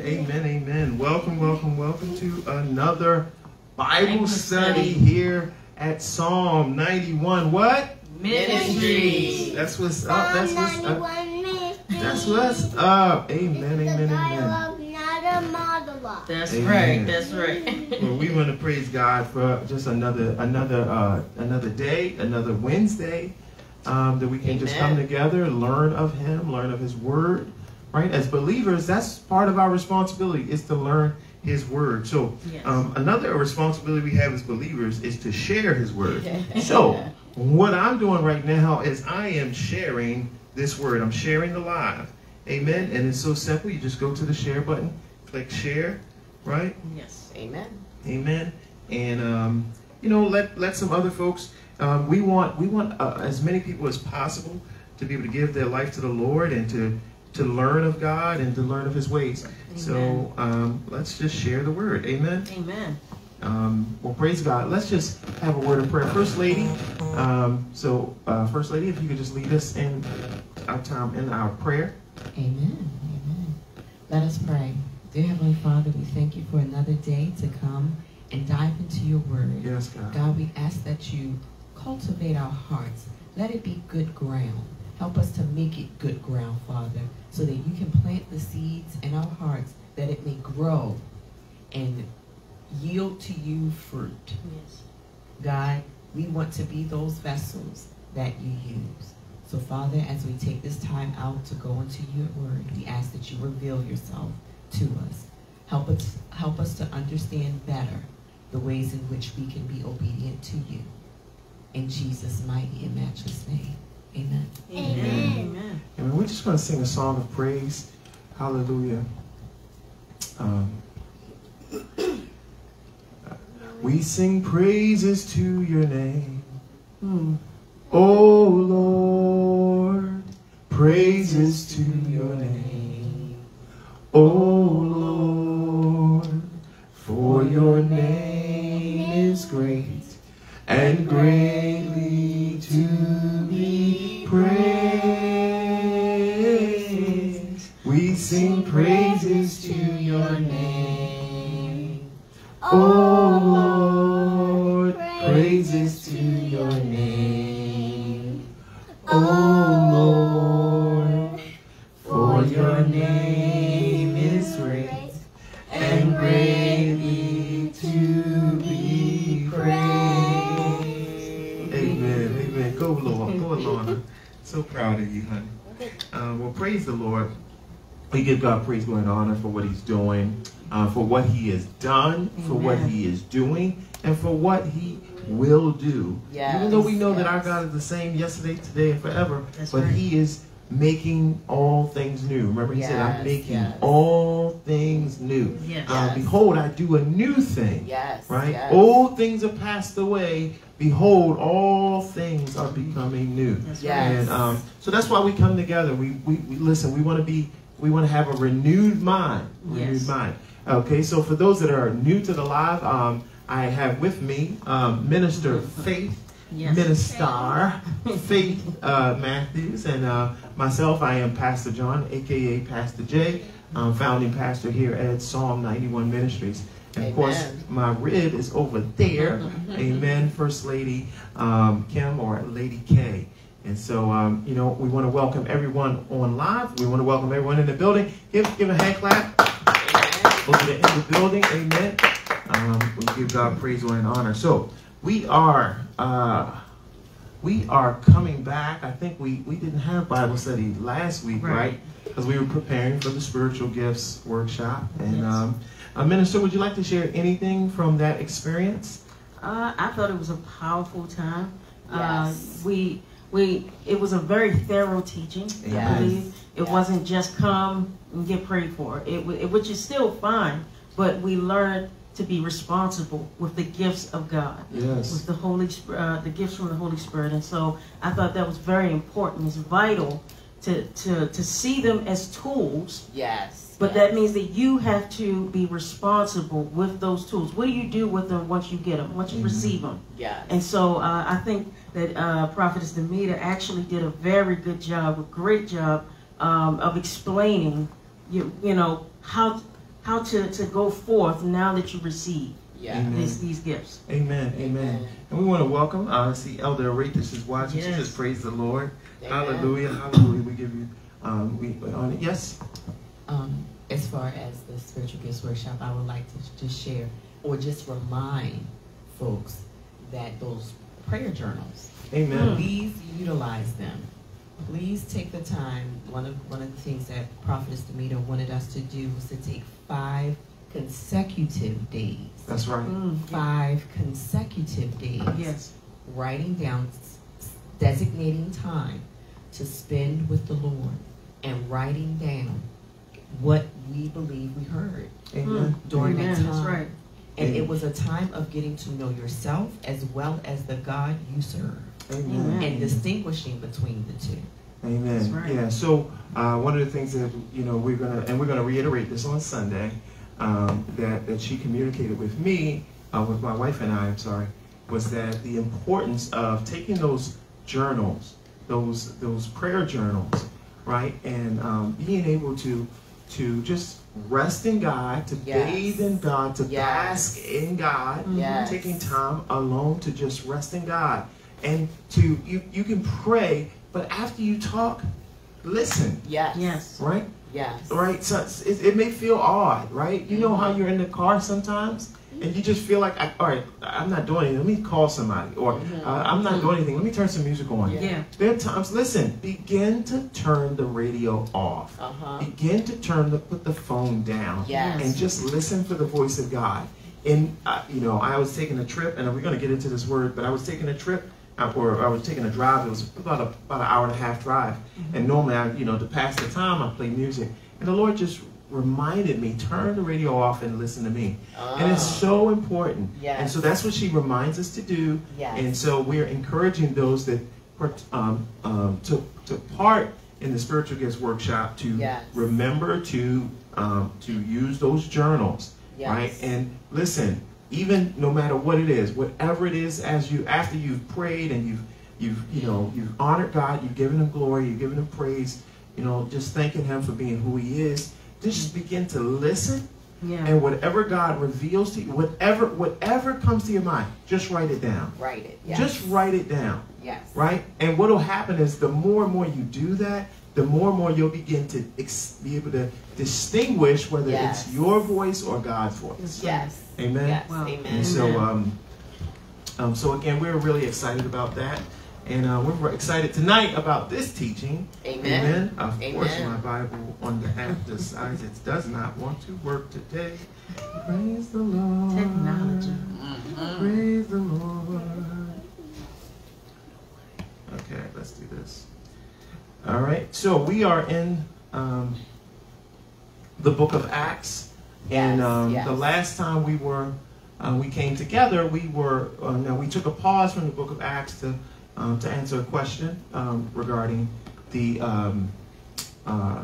Amen, amen, amen. Welcome, welcome, welcome to another Bible study here at Psalm 91. What? Ministries. That's what's up. That's what's up. That's what's up. Amen, amen, amen. That's Amen. right. That's right. Well, we want to praise God for just another another uh, another day, another Wednesday um, that we can just come together, learn of Him, learn of His Word. Right? As believers, that's part of our responsibility is to learn His Word. So Yes. um, another responsibility we have as believers is to share His Word. so what I'm doing right now is I am sharing this Word. I'm sharing the live. Amen. And it's so simple. You just go to the share button, click share, right? yes. Amen. Amen. And um, you know, let let some other folks. Um, we want we want uh, as many people as possible to be able to give their life to the Lord and to to learn of God and to learn of His ways. So um, let's just share the word. Amen. Amen. Um, well, praise God. Let's just have a word of prayer. First Lady. Um, so, uh, First Lady, if you could just lead us in our time in our prayer. Amen. Amen. Let us pray. Dear Heavenly Father, we thank you for another day to come and dive into your word. Yes, God. God, we ask that you cultivate our hearts. Let it be good ground. Help us to make it good ground, Father, so that you can plant the seeds in our hearts that it may grow and yield to you fruit. Yes. God, we want to be those vessels that you use. So, Father, as we take this time out to go into your word, we ask that you reveal yourself to us. Help us, help us to understand better the ways in which we can be obedient to you. In Jesus' mighty and matchless name. Amen. Amen. Amen. And we're just going to sing a song of praise. Hallelujah. Um, we sing praises to your name. Hmm. Oh Lord, praises to your name. Oh Lord, for your name is great and greatly to be praised. We sing praises to your name. Oh give God praise, glory, and honor for what He's doing, uh, for what He has done, for what He is doing, and for what He will do. Yes, Even though we know that our. God is the same yesterday, today, and forever, That's but right. He is making all things new. Remember, He said, "I'm making yes. all things new." Yes. Uh, behold, I do a new thing. Yes. Right? yes. Old things are passed away. Behold, all things are becoming new. Yes. And um, so that's why we come together. We, we, we listen. We want to be. We want to have a renewed mind. Renewed Yes. mind. Okay. So for those that are new to the live, um, I have with me um, Minister Faith. Yes. Minister Faith uh, Matthews and uh, myself. I am Pastor John, aka Pastor J, um, founding pastor here at Psalm 91 Ministries. And of course, my rib is over there. Amen. First Lady um, Kim or Lady K. And so, um, you know, we want to welcome everyone on live. We want to welcome everyone in the building. Give, give a hand clap over there in the building. Amen. Um, we give God praise, and honor. So we are uh, we are coming back. I think we we didn't have Bible study last week, Right. right? Because we were preparing for the spiritual gifts workshop. And Yes. um, uh, minister, would you like to share anything from that experience? Uh, I thought it was a powerful time. Yes. Uh, we we it was a very thorough teaching. I believe it Yes. wasn't just come and get prayed for. It, wa- it which is still fine, but we learned to be responsible with the gifts of God. Yes. with the Holy Sp- uh, the gifts from the Holy Spirit, and so I thought that was very important. It's vital to to to see them as tools, Yes. but yes. that means that you have to be responsible with those tools. What do you do with them once you get them, once you Mhm. receive them? Yes. And so uh, I think that uh, Prophetess Demita actually did a very good job, a great job um, of explaining, you you know how how to, to go forth now that you receive Yeah. Amen. these, these gifts. Amen. Amen. And we want to welcome. Uh, I see Elder Arathis is watching. She Yes. just praise the Lord. Amen. Hallelujah. Hallelujah. We give you. Um, we on it. Yes. Um, as far as the spiritual gifts workshop, I would like to just share or just remind folks that those prayer journals, Amen. please utilize them. Please take the time. One of one of the things that Prophetess Demeter wanted us to do was to take five consecutive days. That's right. Mm, Five consecutive days. Yes. writing down, designating time to spend with the Lord and writing down what we believe we heard. Amen. During that Amen. That's time. right. And it was a time of getting to know yourself as well as the God you serve Amen. Amen. and distinguishing between the two. Amen. That's right. Yeah. So uh, one of the things that you know we're gonna and we're gonna reiterate this on Sunday um, that that she communicated with me uh, with my wife and I. I'm sorry, was that the importance of taking those journals, those those prayer journals, right, and um, being able to to just rest in God, to Yes. bathe in God, to Yes. bask in God, Yes. taking time alone to just rest in God and to you you can pray, but after you talk, listen, Yes. Yes. right? Yes. Right? So it, it may feel odd, right? You mm-hmm. know how you're in the car sometimes and you just feel like, I, all right, I'm not doing anything. Let me call somebody, or uh, I'm not doing anything. Let me turn some music on. Yeah. Yeah. There are times. Listen, begin to turn the radio off. Uh huh. Begin to turn the put the phone down Yes. and just listen for the voice of God. And uh, you know, I was taking a trip, and we're going to get into this word, but I was taking a trip, uh, or I was taking a drive. It was about a, about an hour and a half drive, and normally, I, you know, to pass the time, I play music, and the Lord just reminded me, turn the radio off and listen to me. And it's so important. Yes. And so that's what she reminds us to do. Yes. And so we're encouraging those that um, um, took took part in the spiritual gifts workshop to Yes. remember to um, to use those journals, Yes. right? And listen, even no matter what it is, whatever it is, as you after you've prayed and you've you've you know you've honored God, you've given Him glory, you've given Him praise, you know, just thanking Him for being who He is. Just begin to listen Yeah. and whatever God reveals to you, whatever whatever comes to your mind, just write it down. Write it. Yes. Just write it down, Yes. right? And what will happen is the more and more you do that, the more and more you'll begin to ex- be able to distinguish whether Yes. it's your voice or God's voice. Yes. Amen. Yes. Wow. Amen. And so, um, um, so again, we're really excited about that, and uh, we're excited tonight about this teaching. Amen. Amen. Of course, my Bible on the half decides it does not want to work today. Praise the Lord. Technology. Praise the Lord. Okay, let's do this. All right, so we are in um, the book of Acts, and um, yes. the last time we were uh, we came together, we were uh, now we took a pause from the book of Acts to um, to answer a question um, regarding the um, uh,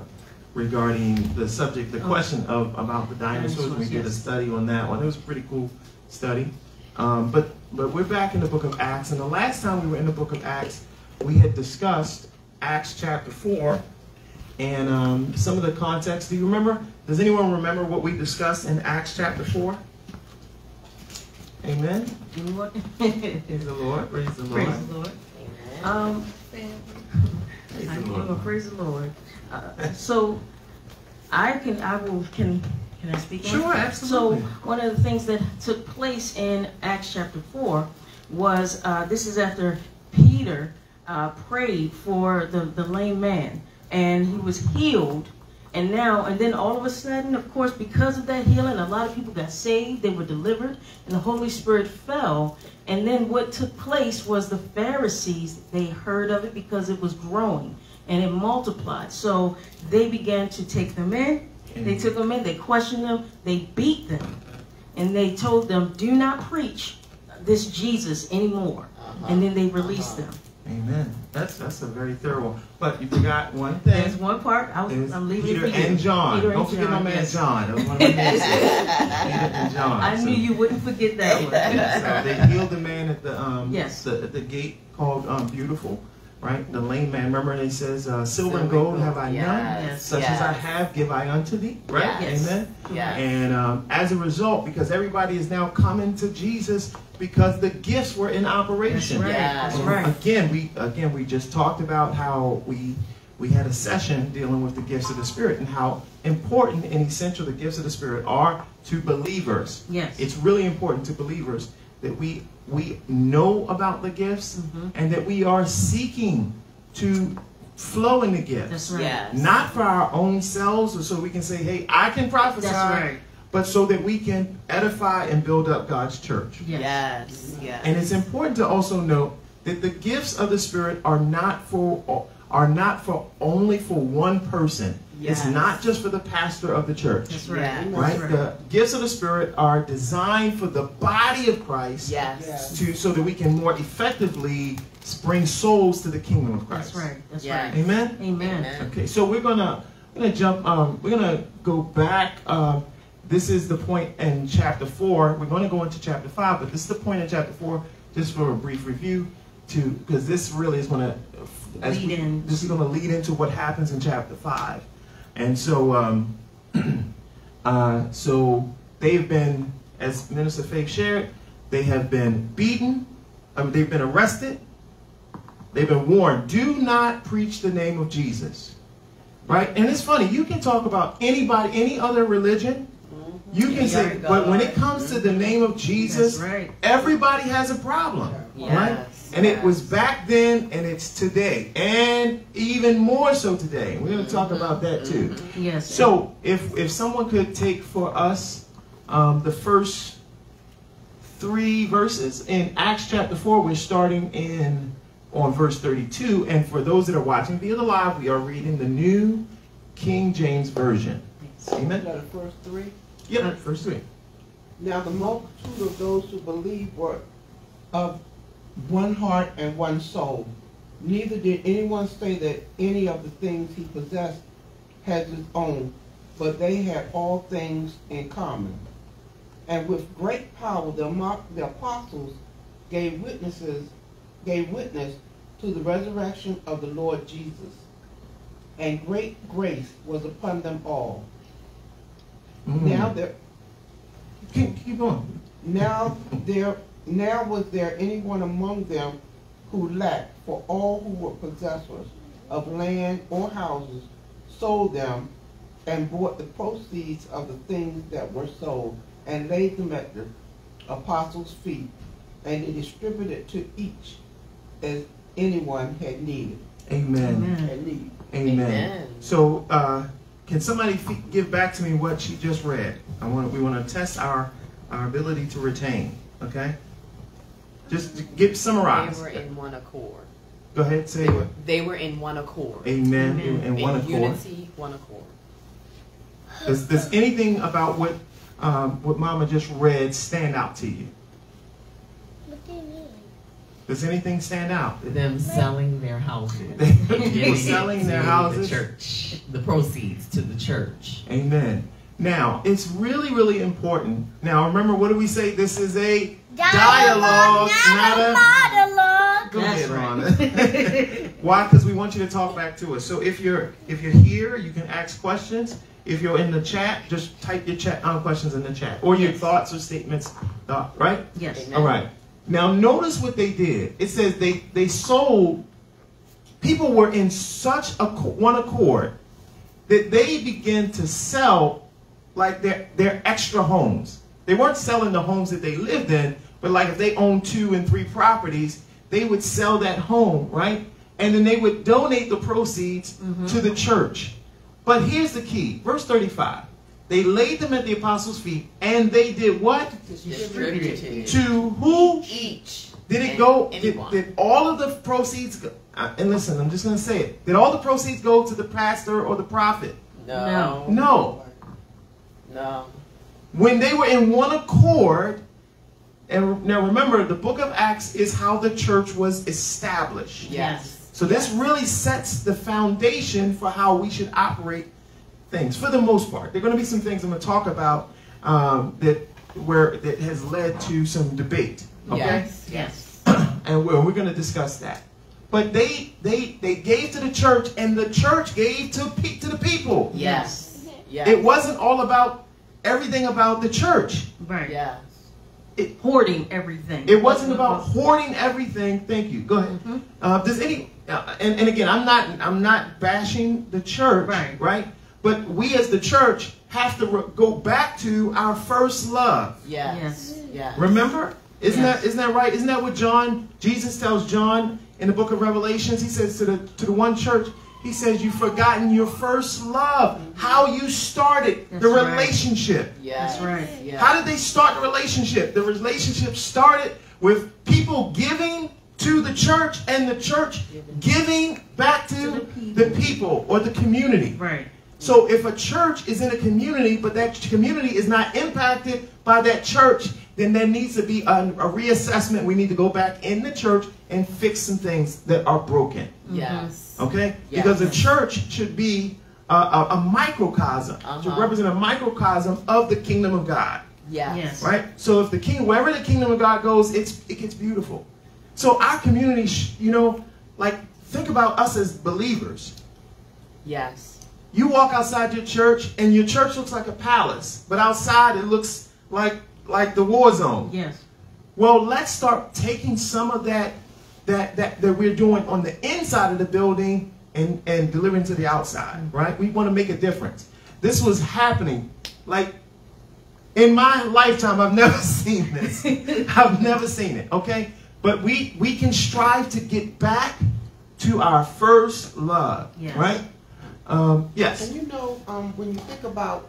regarding the subject, the Oh. question of about the dinosaurs. We did a study on that one. It was a pretty cool study. Um, but but we're back in the book of Acts, and the last time we were in the book of Acts, we had discussed Acts chapter four, and um, some of the context. Do you remember? Does anyone remember what we discussed in Acts chapter four? Amen. Praise the Lord. Praise the Lord. Praise the Lord. Um, Praise I the Lord. praise the Lord. Uh, so, I can, I will, can, can I speak? Sure, absolutely. So, one of the things that took place in Acts chapter 4 was uh, this is after Peter uh, prayed for the, the lame man, and he was healed. And now, and then all of a sudden, of course, because of that healing, a lot of people got saved, they were delivered, and the Holy Spirit fell. And then what took place was the Pharisees, they heard of it because it was growing and it multiplied. So they began to take them in. They took them in, they questioned them, they beat them, and they told them, do not preach this Jesus anymore. Uh-huh. And then they released Uh-huh. them. Amen. That's that's a very thorough. one. But you forgot one thing. There's one part, I was, I'm leaving Peter and John. Peter Don't forget my man yes. John. That was one of my. Peter and John. I So- knew you wouldn't forget that one. so they healed the man at the um Yes. the, at the gate called um Beautiful, right? The lame man. Remember, and he says, uh, "Silver and gold have I none, Yes. such as I have, give I unto thee." Right? Yes. Amen. Yes. And um, as a result, because everybody is now coming to Jesus because the gifts were in operation. That's right. Yes. That's right. Again, we again we just talked about how we we had a session dealing with the gifts of the Spirit and how important and essential the gifts of the Spirit are to believers. Yes. It's really important to believers that we we know about the gifts Mhm. and that we are seeking to flow in the gifts. That's right. Yes. Not for our own selves or so we can say, hey, I can prophesy, That's right. but so that we can edify and build up God's church. Yes. Yes. Yes. And it's important to also note that the gifts of the Spirit are not for are not for only for one person. Yes. It's not just for the pastor of the church. That's right. Yeah. That's Right? right. The gifts of the Spirit are designed for the body of Christ Yes. to so that we can more effectively bring souls to the kingdom of Christ. That's right. That's Yeah. right. Amen. Amen. Amen. Okay, so we're gonna we're gonna jump. Um, we're gonna go back. Um, this is the point in chapter four. We're going to go into chapter five, but this is the point in chapter four. Just for a brief review, to because this really is going to Lead in. This is going to lead into what happens in chapter five, and so um, uh, so they've been, as Minister Faith shared, they have been beaten. Um, they've been arrested. They've been warned, do not preach the name of Jesus. Right? And it's funny, you can talk about anybody, any other religion. You can say, but when it comes to the name of Jesus, right. everybody has a problem. Right? Yes, And it was back then and it's today. And even more so today. We're going to talk about that too. Yes. So, if if someone could take for us um, the first three verses in Acts chapter four, we're starting in on verse thirty-two, and for those that are watching via the live, we are reading the New King James Version. Amen. The first three. Yep, verse three. Now the multitude of those who believed were of one heart and one soul. Neither did anyone say that any of the things he possessed had his own, but they had all things in common. And with great power the, the apostles gave witnesses gave witness to the resurrection of the Lord Jesus. And great grace was upon them all. Mhm. Now there keep, keep going. Now there now was there anyone among them who lacked, for all who were possessors of land or houses sold them and bought the proceeds of the things that were sold and laid them at the apostles' feet, and they distributed to each as anyone had needed. Amen. Amen. Had need. Amen. Amen. So, uh, can somebody f- give back to me what she just read? I want we want to test our our ability to retain. Okay. Just give They summarize. were in one accord. Go ahead. Say They were, it. they were in one accord. Amen. Amen. In one in accord. unity, one accord. Does, does anything about what um, what Mama just read stand out to you? What do you mean? Does anything stand out? Them selling their houses. People selling their To houses. The church. The proceeds to the church. Amen. Now, it's really, really important. Now, remember, what do we say? This is a dialogue, not a monologue. Go That's ahead, right. Rhonda. Why? Because we want you to talk back to us. So if you're if you're here, you can ask questions. If you're in the chat, just type your chat um, questions in the chat or your Yes. thoughts or statements. Uh, right? Yes. Amen. All right. Now notice what they did. It says they they sold. People were in such a one accord that they began to sell like their their extra homes. They weren't selling the homes that they lived in, but like if they owned two and three properties, they would sell that home, right? And then they would donate the proceeds mm-hmm. to the church. But here's the key, verse 35. They laid them at the apostles' feet, and they did what? Distributed. To who? Each. Did it and go? Did, did all of the proceeds? Go, uh, and listen, I'm just going to say it. Did all the proceeds go to the pastor or the prophet? no. No. No. When they were in one accord, and now remember, the book of Acts is how the church was established. Yes. So this really sets the foundation for how we should operate things, for the most part. There are going to be some things I'm going to talk about um, that where that has led to some debate. Okay. Yes. Yes. and we're, we're going to discuss that. but they they they gave to the church, and the church gave to pe- to the people. Yes. Yes. It wasn't all about everything about the church. Right. Yes. Hoarding everything. It wasn't about hoarding everything. Thank you. Go ahead. Mhm. Uh, does any uh, and, and again, I'm not I'm not bashing the church, Right. Right. But we as the church have to re- go back to our first love. Yes. Yes. Yes. Remember? Isn't Yes. that isn't that right? Isn't that what John Jesus tells John in the book of Revelations? He says to the to the one church, he says, You've forgotten your first love, how you started That's the right. relationship. Yes. That's right. Yes. How did they start the relationship? The relationship started with people giving to the church and the church giving back to, To the the, people. people. or the community. Right. So if a church is in a community, but that community is not impacted by that church, then there needs to be a, a reassessment. We need to go back in the church and fix some things that are broken. Yes. Okay? Yes. Because the church should be a, a, a microcosm, should Uh-huh. represent a microcosm of the kingdom of God. Yes. Yes. Right? So if the king, wherever the kingdom of God goes, it's it gets beautiful. So our community, sh- you know, like think about us as believers. Yes. You walk outside your church, and your church looks like a palace, but outside it looks like like the war zone. Yes. Well, let's start taking some of that that that that we're doing on the inside of the building and and delivering to the outside. Mm-hmm. Right? We want to make a difference. This was happening, like in my lifetime. I've never seen this. I've never seen it. Okay, but we we can strive to get back to our first love. Yes. Right? Um, yes. And you know, um, when you think about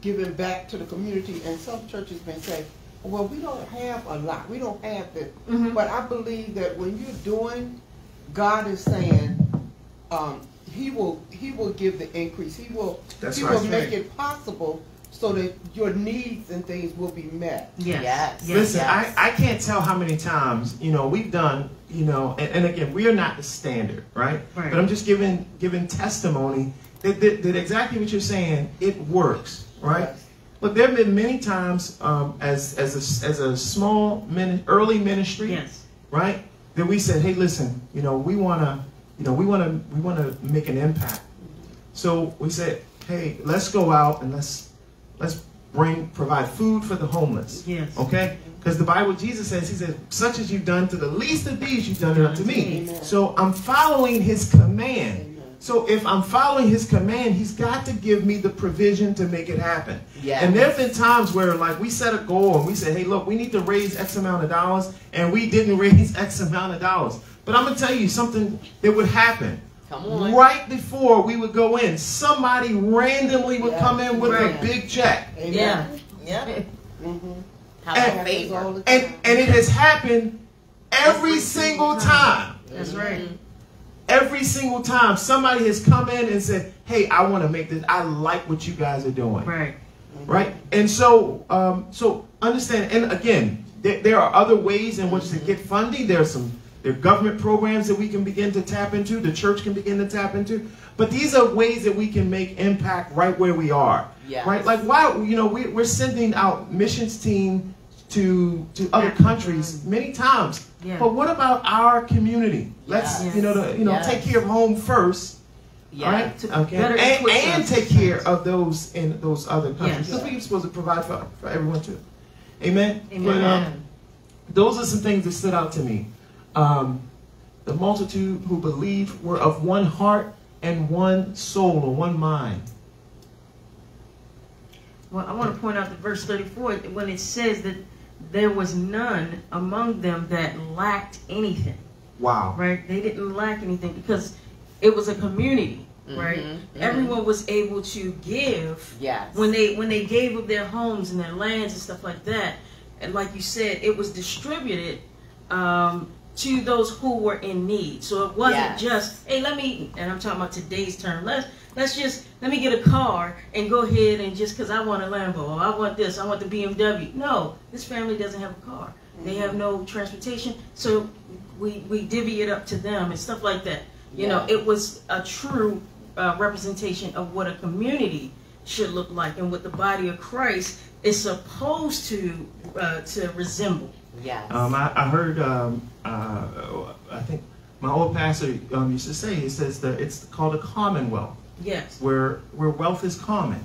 giving back to the community, and some churches may say, well, we don't have a lot, we don't have this. Mhm. But I believe that when you're doing, God is saying, um, He will He will give the increase. He will That's He right. will make it possible so that your needs and things will be met. Yes. Yes. Yes. Listen, Yes. I, I can't tell how many times, you know, we've done, you know, and, and again, we are not the standard, right? Right. But I'm just giving giving testimony that, that, that exactly what you're saying, it works, right? Yes. Look, there have been many times um, as, as, a, as a small, mini, early ministry, Yes. right? That we said, hey, listen, you know, we want to, you know, we want to, we want to make an impact. So we said, hey, let's go out and let's, let's bring, provide food for the homeless. Yes. Okay? Because the Bible, Jesus says, He said, such as you've done to the least of these, you've done it unto me. Amen. So I'm following His command. Amen. So if I'm following His command, He's got to give me the provision to make it happen. Yes. And there have been times where, like, we set a goal and we said, hey, look, we need to raise X amount of dollars, and we didn't raise X amount of dollars. But I'm going to tell you something that would happen. Come on. Right before we would go in, somebody randomly would Yeah. come in with Right. a big check. Amen. Yeah. Yeah. Mm-hmm. And- favor? all And, and it has happened every Every single single time. That's right. Every single time somebody has come in and said, "Hey, I want to make this. I like what you guys are doing." Right. Right? And so, um, so understand. And again, there, there are other ways in which to get funding. There are some there are government programs that we can begin to tap into. The church can begin to tap into. But these are ways that we can make impact right where we are. Yes. Right? Like why you know we, we're sending out missions team to to other countries many times. Yeah. But what about our community? Let's Yes. you know the, you know Yes. take care of home first. Yeah. Right? To Okay. And, and take care of those in those other countries. Because we're supposed to provide for, for everyone too. Amen. Amen. But, um, those are some things that stood out to me. Um, the multitude who believed were of one heart and one soul or one mind. Well, I want to point out that verse 34 when it says that there was none among them that lacked anything, Wow. right? They didn't lack anything because it was a community, right? Mhm, mhm. Everyone was able to give Yes. when they when they gave up their homes and their lands and stuff like that. And like you said, it was distributed um, to those who were in need. So it wasn't Yes. just, hey, let me, and I'm talking about today's term. Let's let's just let me get a car and go ahead and just because I want a Lambo or I want this, I want the BMW. No, this family doesn't have a car. They have no transportation, so we we divvy it up to them and stuff like that. You know, it was a true uh, representation of what a community should look like and what the body of Christ is supposed to uh, to resemble. Yes. Um, I, I heard, um, uh, I think my old pastor um, used to say, he says that it's called a commonwealth, Yes. where where wealth is common.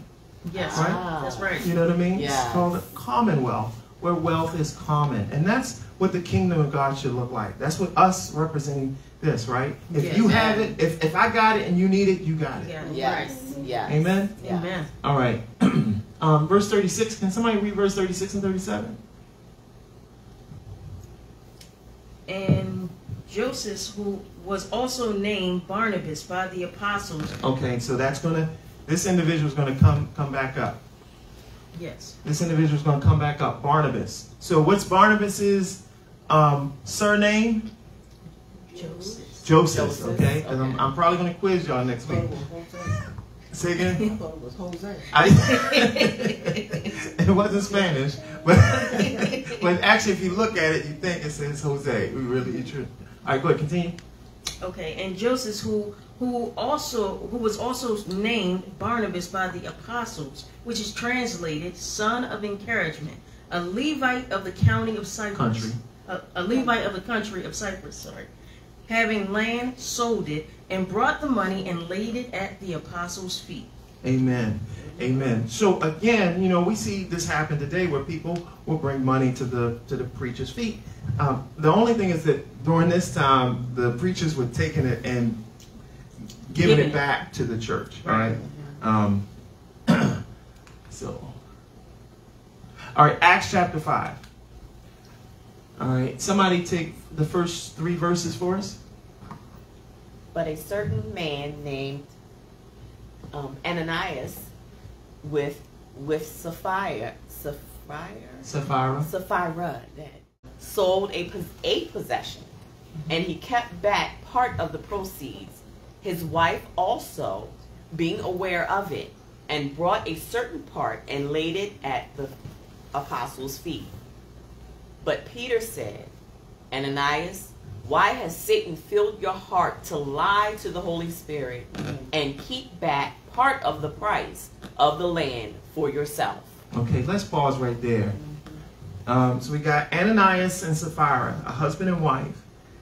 Yes. Right? That's right. You know what I mean? Yes. It's called a commonwealth, where wealth is common. And that's what the kingdom of God should look like. That's what us representing this, right? If Yes. you have it, if, if I got it and you need it, you got it. Yeah. Yes. Yes. Amen? Right. Amen. All right. um, verse 36. Can somebody read verse 36 and 37? And Joseph, who was also named Barnabas by the apostles. Okay, so that's going to, this individual is going to come come back up. Yes. This individual is going to come back up. Barnabas. So what's Barnabas's um, surname? Joseph. Joseph, Joseph, okay? 'Cause I'm, okay. I'm probably going to quiz y'all next week. it was Jose. Say I thought it was Jose. I, it wasn't Spanish, but but actually, if you look at it, you think it says Jose. We really, you true. All right, go ahead, continue. Okay, and Joseph, who who also who was also named Barnabas by the apostles, which is translated son of encouragement, a Levite of the county of Cyprus, Country. A, a Levite of the country of Cyprus, sorry, having land, sold it, and brought the money and laid it at the apostles' feet. Amen. Amen. So again, you know, we see this happen today where people will bring money to the to the preacher's feet. Um, the only thing is that during this time, the preachers were taking it and giving it it. back to the church. All right. Um, so, all right, Acts chapter five. All right, somebody take the first three verses for us. But a certain man named um, Ananias with with Sapphira, Sapphira, Sapphira. Sapphira that sold a, a possession, mm-hmm. and he kept back part of the proceeds. His wife also, being aware of it, and brought a certain part and laid it at the apostles' feet. But Peter said, Ananias, why has Satan filled your heart to lie to the Holy Spirit mm-hmm. and keep back part of the price of the land for yourself? Okay, let's pause right there. Um, so we got Ananias and Sapphira, a husband and wife.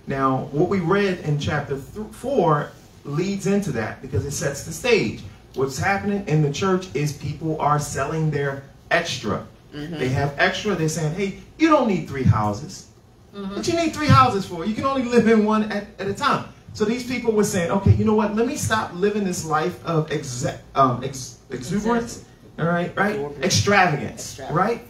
Now, what we read in chapter th- 4 leads into that because it sets the stage. What's happening in the church is people are selling their extra. They have extra. They're saying, hey, you don't need three houses. What you need three houses for? You can only live in one at, at a time. So these people were saying, okay, you know what? Let me stop living this life of exe- um, ex- exuberance. All right, right? Extravagance, right?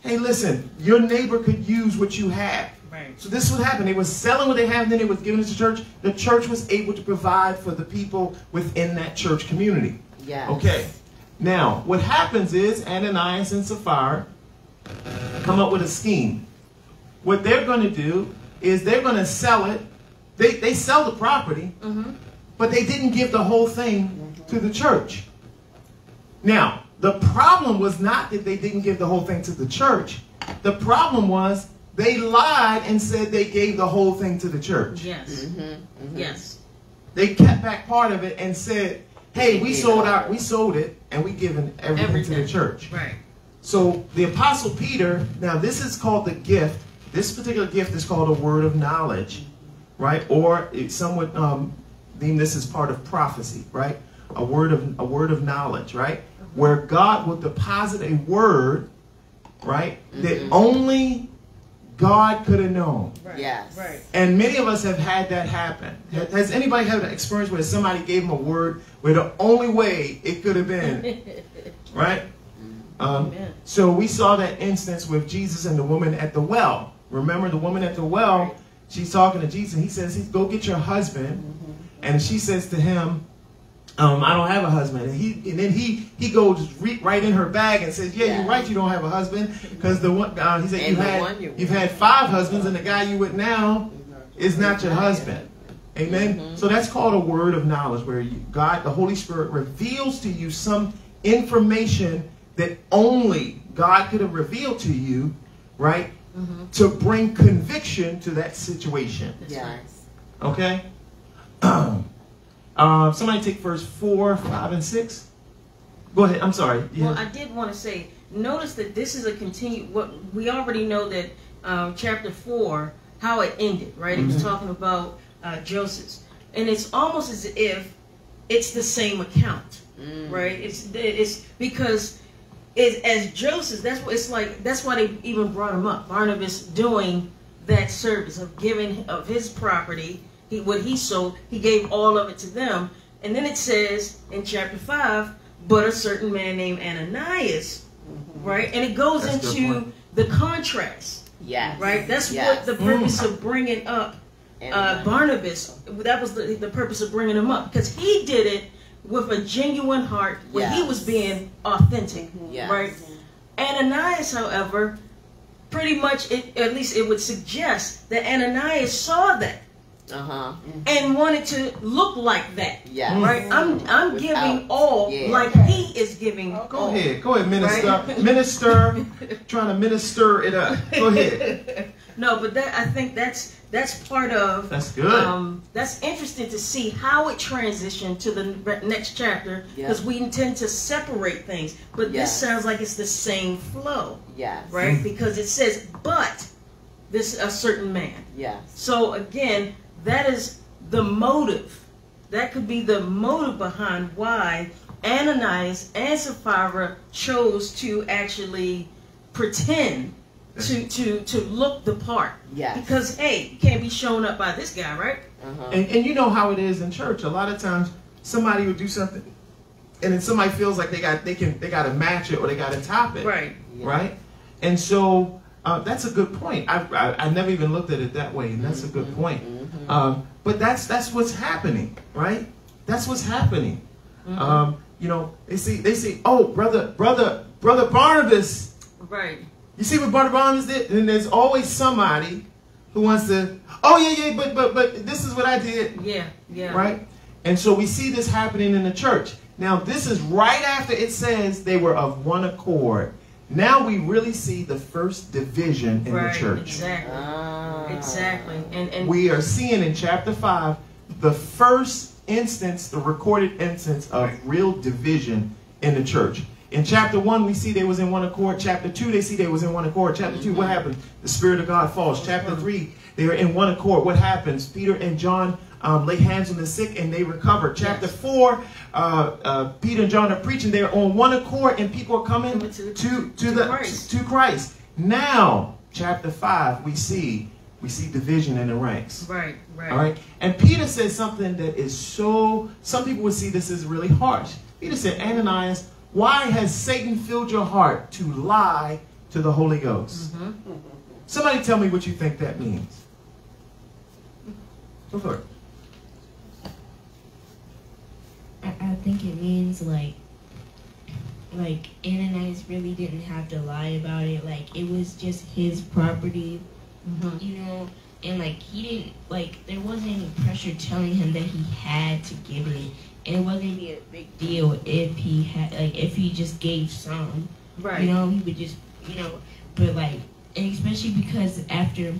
Hey, listen, your neighbor could use what you have. Right. So this would happen. They were selling what they have, and then they was giving it to church. The church was able to provide for the people within that church community. Yes. Okay. Now, what happens is Ananias and Sapphira come up with a scheme. What they're going to do is they're going to sell it. They, they sell the property, Mm-hmm. but they didn't give the whole thing to the church. Now, the problem was not that they didn't give the whole thing to the church. The problem was they lied and said they gave the whole thing to the church. Yes. Mm-hmm. Yes. They kept back part of it and said, "Hey, we Yeah. sold out. We sold it, and we given everything, to the church." Right. So the apostle Peter. Now this is called the gift. This particular gift is called a word of knowledge, right? Or it, some would um, deem this as part of prophecy, right? A word of a word of knowledge, right? Where God will deposit a word, right? That only God could have known. Right. Yes. Right. And many of us have had that happen. Has anybody had an experience where somebody gave them a word where the only way it could have been, right? Um, Amen. so we saw that instance with Jesus and the woman at the well. Remember the woman at the well? She's talking to Jesus. And he says, "Go get your husband." And she says to him, um, "I don't have a husband." And he and then he he goes re- right in her bag and says, "Yeah, Yeah. you're right. You don't have a husband because the one uh, he said And you had, you you've had five husbands and the guy you with now is not your husband." Amen. So that's called a word of knowledge, where you, God, the Holy Spirit, reveals to you some information that only God could have revealed to you, right? To bring conviction to that situation. That's right. Yes. Okay? um, somebody take verse 4, 5, and 6. Go ahead. I'm sorry. You Well, I did want to say, notice that this is a continue. What we already know that um, chapter four, how it ended, right? It was Mhm. talking about uh, Joseph's, and it's almost as if it's the same account, Mm. right? It's it's because it's, as Joseph, that's what it's like. That's why they even brought him up. Barnabas doing that service of giving of his property, he what he sold, he gave all of it to them, and then it says in chapter five, but a certain man named Ananias, right? And it goes That's into the contrast, Yes. right? That's Yes. what the purpose of bringing up uh, Barnabas, that was the, the purpose of bringing him up because he did it with a genuine heart when he was being authentic, Yes. right? Ananias, however, pretty much, it, at least it would suggest that Ananias saw that Uh-huh. and wanted to look like that, Yes. right? I'm I'm Without- giving all yeah. like he is giving Go all. ahead, go ahead, minister. Right? Minister, trying to minister it up. Go ahead. No, but that I think that's that's part of That's good. Um, that's interesting to see how it transitioned to the next chapter Yeah. because we intend to separate things, but this sounds like it's the same flow, Yes. right? Mm. Because it says, "But this a certain man." Yes. So again, that is the motive. That could be the motive behind why Ananias and Sapphira chose to actually pretend to to to look the part. Yeah. Because hey, you can't be shown up by this guy, right? Uh-huh. And, and you know how it is in church. A lot of times, somebody will do something, and then somebody feels like they got they can they got to match it or they got to top it, Right. Yeah. right? And so uh, that's a good point. I, I I never even looked at it that way, and that's a good point. Mhm. Um, but that's that's what's happening, right? That's what's happening. Um, you know, they see they see, oh, brother, brother, brother Barnabas. Right. You see what brother Barnabas did? And there's always somebody who wants to, oh yeah, yeah, but but but this is what I did, Yeah. Yeah. right? And so we see this happening in the church. Now this is right after it says they were of one accord. Now we really see the first division in right. the church. Exactly. Ah. Exactly. And and we are seeing in chapter 5 the first instance, the recorded instance of real division in the church. In chapter 1, we see they was in one accord. Chapter 2, they see they was in one accord. Chapter 2, what happened? The Spirit of God falls. Chapter 3, they are in one accord. What happens? Peter and John um, lay hands on the sick and they recover. Chapter 4, uh, uh, Peter and John are preaching. They're on one accord and people are coming to, to- to, to the, Christ. to Christ. Now, chapter 5, we see we see division in the ranks. right. Right. All right. And Peter says something that is so, some people would see this as really harsh. Peter said, Ananias, why has Satan filled your heart to lie to the Holy Ghost? Mhm. Somebody tell me what you think that means. Go for it. I, I think it means like like Ananias really didn't have to lie about it. Like it was just his property, Mhm. you know, and like he didn't like there wasn't any pressure telling him that he had to give it. And it wasn't be a big deal if he had like if he just gave some. Right. You know, he would just you know but like and especially because after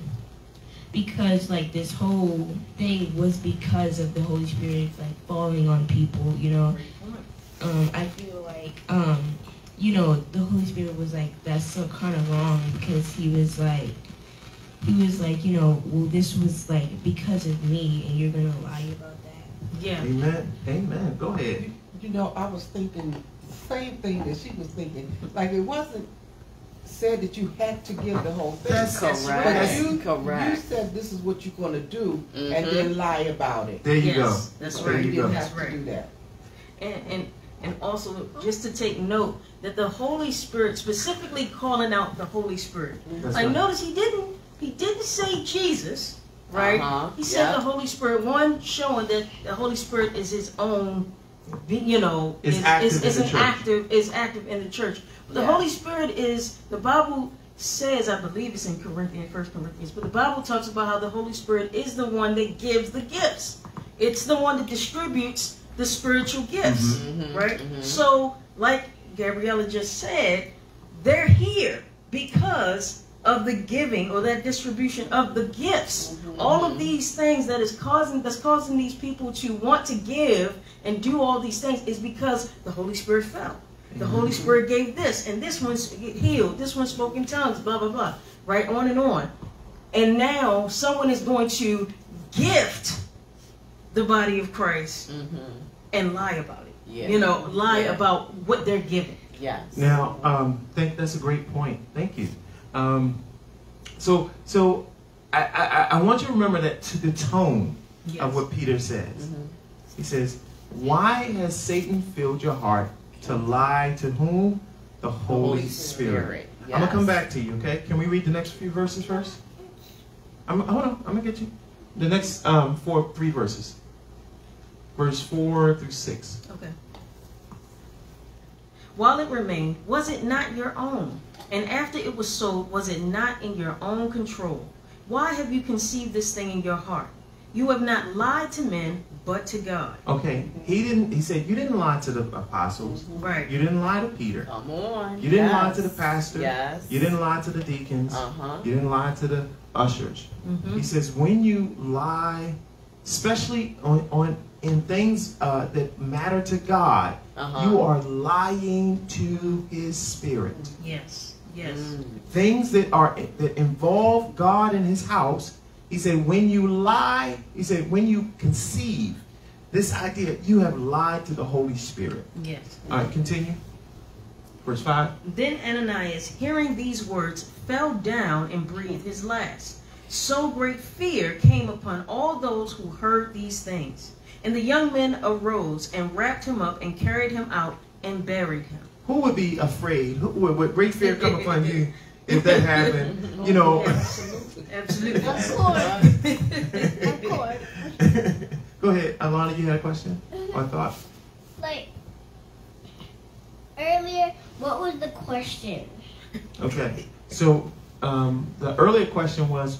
because like this whole thing was because of the Holy Spirit like falling on people, you know. Um, I feel like um, you know, the Holy Spirit was like that's so kind of wrong because he was like he was like, you know, well this was like because of me and you're gonna lie about. Yeah. Amen. Amen. Go ahead. You know, I was thinking the same thing that she was thinking. Like it wasn't said that you had to give the whole thing. That's Correct. But you, you said this is what you're going to do, and Mhm. then lie about it. There you Yes, go. That's There right. you you go. didn't That's have to do that. and, and and also just to take note that the Holy Spirit, specifically calling out the Holy Spirit. That's Like right. notice he didn't he didn't say Jesus, right? Uh-huh. He said Yep. the Holy Spirit. One showing that the Holy Spirit is his own, you know, Is active is, in is the an church. active is active in the church. But the Yeah. Holy Spirit is the Bible says, I believe it's in Corinthians, First Corinthians, but the Bible talks about how the Holy Spirit is the one that gives the gifts. It's the one that distributes the spiritual gifts, Mhm, right? mhm. So, like Gabriella just said, they're here because of the giving or that distribution of the gifts. All of these things that is causing that's causing these people to want to give and do all these things is because the Holy Spirit fell. The Holy Spirit gave this, and this one's healed. This one spoke in tongues. Blah blah blah. Right on and on. And now someone is going to gift the body of Christ Mm-hmm. and lie about it. Yeah. You know, lie Yeah. about what they're giving. Yes. Now, um, think that's a great point. Thank you. Um, so, so I, I, I want you to remember that to the tone of what Peter says. Mhm. He says, "Why has Satan filled your heart to lie to whom? The Holy, Spirit." I'm gonna come back to you. Okay? Can we read the next few verses first? I'm, hold on. I'm gonna get you the next um, four, three verses. Verse four through six. Okay. While it remained, was it not your own? And after it was sold, was it not in your own control? Why have you conceived this thing in your heart? You have not lied to men, but to God. Okay. He didn't. He said, "You didn't lie to the apostles. Right. You didn't lie to Peter. Come on. You didn't lie to the pastor. Yes. You didn't lie to the deacons. Uh huh. You didn't lie to the ushers. hmm He says, when you lie, especially on, on in things uh, that matter to God, Uh-huh. you are lying to His Spirit. Yes. Yes. Mm. Things that are that involve God and His house. He said, when you lie, he said, when you conceive this idea, you have lied to the Holy Spirit. Yes. All right, continue. Verse five. Then Ananias, hearing these words, fell down and breathed his last. So great fear came upon all those who heard these things. And the young men arose and wrapped him up and carried him out and buried him. Who would be afraid? Who would, would great fear come upon you if that happened? You know. Absolutely. Absolutely. Of course. Of course. Go ahead, Alana. You had a question or thought? Like, earlier, what was the question? Okay. So um, the earlier question was,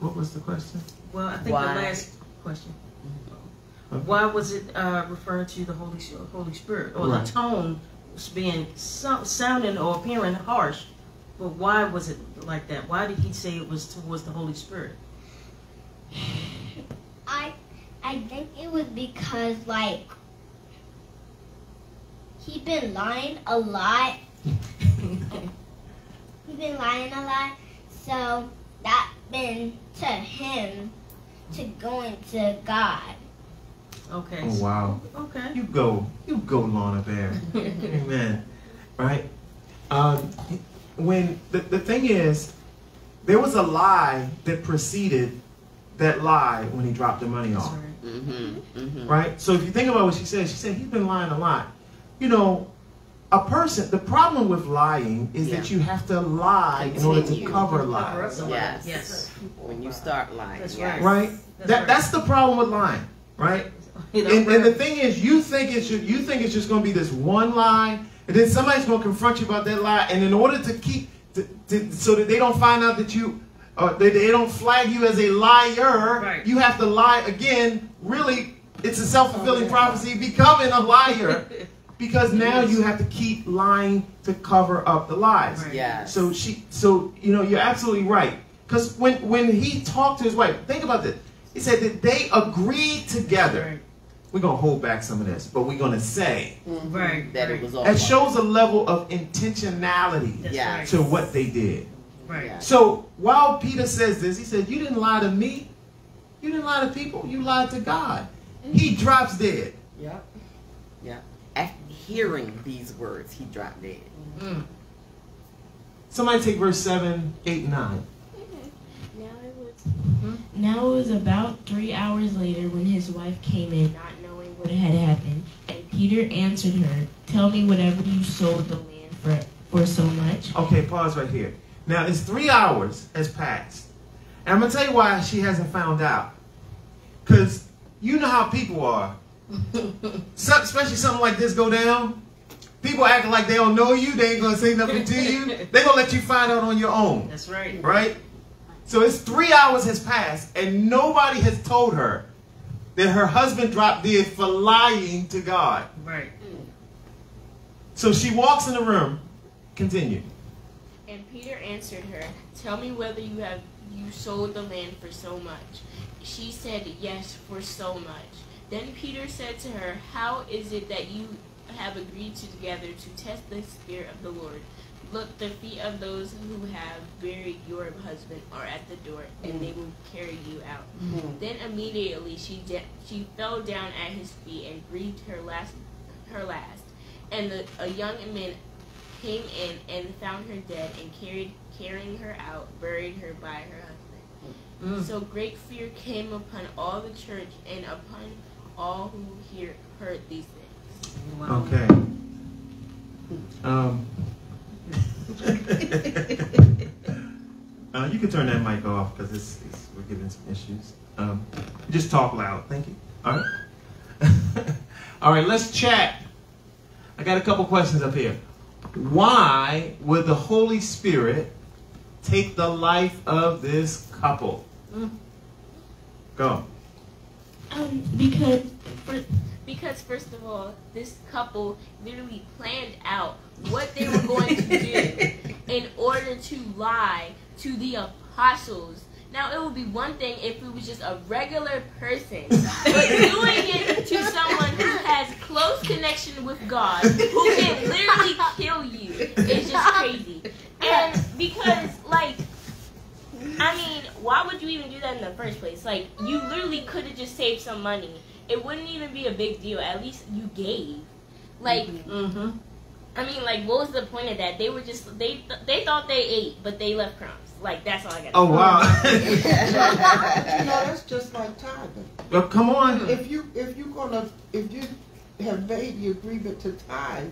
what was the question? Well, I think Why? the last question. Okay. Why was it uh, referring to the Holy Holy Spirit, or Right. the tone was being so, sounding or appearing harsh? But why was it like that? Why did he say it was towards the Holy Spirit? I, I think it was because like he been lying a lot. he been lying a lot, so that been to him to going to God. Okay. Oh wow. Okay. You go, you go, Lana Bear. Amen. Right? Um, when the, the thing is, there was a lie that preceded that lie when he dropped the money off. right. Mm-hmm. Mm-hmm. Right? So if you think about what she said, she said he's been lying a lot. You know, a person, the problem with lying is that you have to lie in order to cover Cover lies. Yes. Yes. When you start lying. That's yes. Right? That's that, right. That's the problem with lying. Right? You know, And, and the thing is, you think it's ju- you think it's just going to be this one lie, and then somebody's going to confront you about that lie, and in order to keep to, to, so that they don't find out that you uh, that they don't flag you as a liar, Right. you have to lie again. Really, it's a self fulfilling prophecy, becoming a liar, because now you have to keep lying to cover up the lies. Right. Yes. So she, so you know, you're absolutely right. Because when when he talked to his wife, think about this. He said that they agreed together. Right. We're gonna hold back some of this, but we're gonna say mm-hmm. Right. that right. it was all. that shows a level of intentionality That's Yeah. to what they did. Right. Yeah. So while Peter says this, he said, "You didn't lie to me. You didn't lie to people. You lied to God." Mm-hmm. He drops dead. Yeah. Yeah. After hearing these words, he dropped dead. Mm. Somebody take verse seven, eight, and nine. Mm-hmm. Now it was. Hmm? Now it was about three hours later when his wife came in, not knowing what had happened. And Peter answered her, "Tell me whatever you sold the land for for so much." Okay, pause right here. Now it's three hours has passed, and I'm gonna tell you why she hasn't found out. Cause you know how people are. So- especially something like this go down. People acting like they don't know you. They ain't gonna say nothing to you. They gonna let you find out on your own, That's right. right? So it's three hours has passed, and nobody has told her that her husband dropped dead for lying to God. Right. So she walks in the room. Continue. And Peter answered her, "Tell me whether you have you sold the land for so much." She said, "Yes, for so much." Then Peter said to her, "How is it that you have agreed to together to test the spirit of the Lord? Look, the feet of those who have buried your husband are at the door, and they will carry you out. Mm. Then immediately she da- she fell down at his feet and breathed her last her last. And the, a young man came in and found her dead, and carried carrying her out, buried her by her husband. Mm. So great fear came upon all the church and upon all who hear, heard these things. Wow. Okay. Um, uh, you can turn that mic off because it's, it's, we're giving some issues. Um, just talk loud. Thank you. All right. All right. Let's chat. I got a couple questions up here. Why would the Holy Spirit take the life of this couple? Mm. Go. Um, because for, because first of all, this couple literally planned out what they were going to do in order to lie to the apostles. Now it would be one thing if it was just a regular person, but doing it to someone who has close connection with God, who can literally kill you, is just crazy. And because like I mean, why would you even do that in the first place? Like, you literally could have just saved some money. It wouldn't even be a big deal. At least you gave. Like, Mm-hmm. I mean, like, what was the point of that? They were just they th- they thought they ate, but they left crumbs. Like, that's all I got. Oh wow. you know, that's just like tithing. well, come on. If you if you're gonna if you have made the agreement to tithe,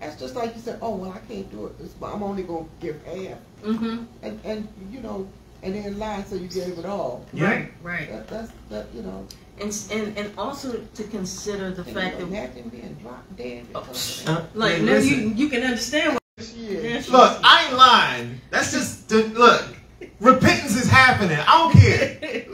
that's just like you said. Oh well, I can't do it. This, I'm only gonna give half, Mm-hmm. and and you know, and then lie so you gave it all. Yeah. Right, right. That, that's that you know. And, and and also to consider the and fact you that imagine being dropped dead. because Uh, like hey, now you you can understand what Shit. Look, I ain't lying. That's just the, look. Repentance is happening. I don't care.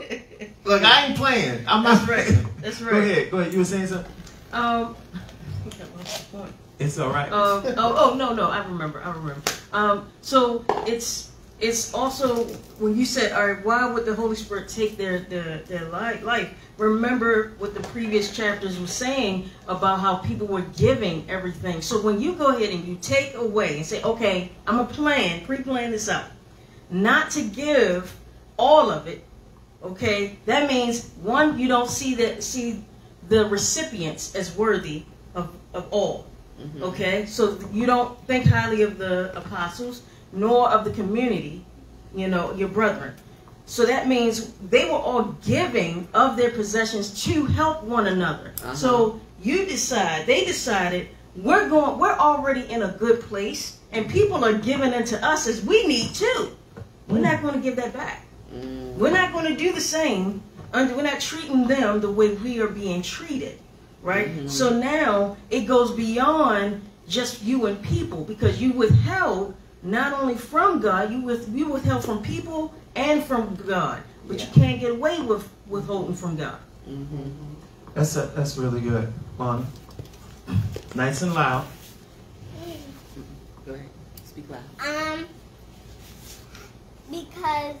Look, I ain't playing. I'm not. That's right. That's right. Go ahead. Go ahead. You were saying something. Um, I think I lost the point. It's all right. Um, oh, oh no, no, I remember, I remember. Um, so it's it's also when you said, all right, why would the Holy Spirit take their their their li- life? Remember what the previous chapters were saying about how people were giving everything. So when you go ahead and you take away and say, okay, I'm gonna plan, pre-plan this out, not to give all of it. Okay, that means one, you don't see the see the recipients as worthy of, of all. Mm-hmm. Okay, so you don't think highly of the apostles nor of the community, you know, your brethren. So that means they were all giving of their possessions to help one another. Uh-huh. So you decide, they decided, we're going, we're already in a good place, and people are giving into us as we need too. We're not going to give that back. Mm. We're not going to do the same. Under, we're not treating them the way we are being treated, right? Mhm. So now it goes beyond just you and people because you withheld not only from God, you with you withheld from people and from God, but Yeah. you can't get away with withholding from God. Mhm. That's a, that's really good, Lana. Nice and loud. Go ahead. Speak loud. Um, because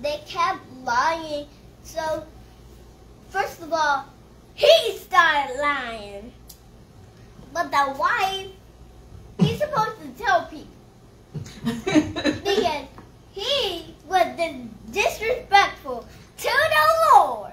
they kept lying. So, first of all, he started lying. But the wife, he's supposed to tell people because he was disrespectful to the Lord.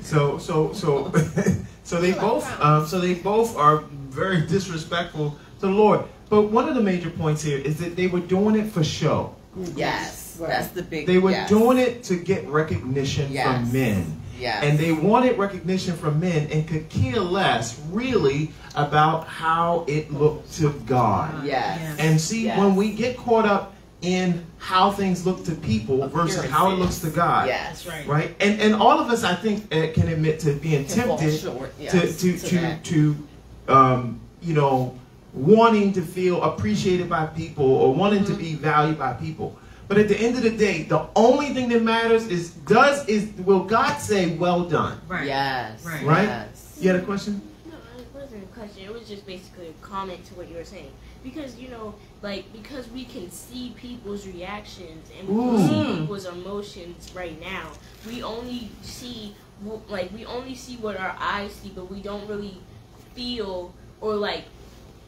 So so so so they both um, so they both are very disrespectful to the Lord. But one of the major points here is that they were doing it for show. Yes, Right. that's the big. They were yes. doing it to get recognition Yes. from men. Yes. And they wanted recognition from men and could care less really about how it looked to God. Yes. And see, Yes. when we get caught up in how things look to people versus how it looks to God, Yes. right. right? And and all of us, I think, uh, can admit to being Can tempted yes, to to to that. to, um, you know wanting to feel appreciated by people or wanting Mm-hmm. to be valued by people. But at the end of the day, the only thing that matters is does is will God say well done? Right. Yes. Right. Right? Yes. You had a question? No, it wasn't a question. It was just basically a comment to what you were saying. Because you know, like because we can see people's reactions and we can see mm. people's emotions right now. We only see like we only see what our eyes see, but we don't really feel or like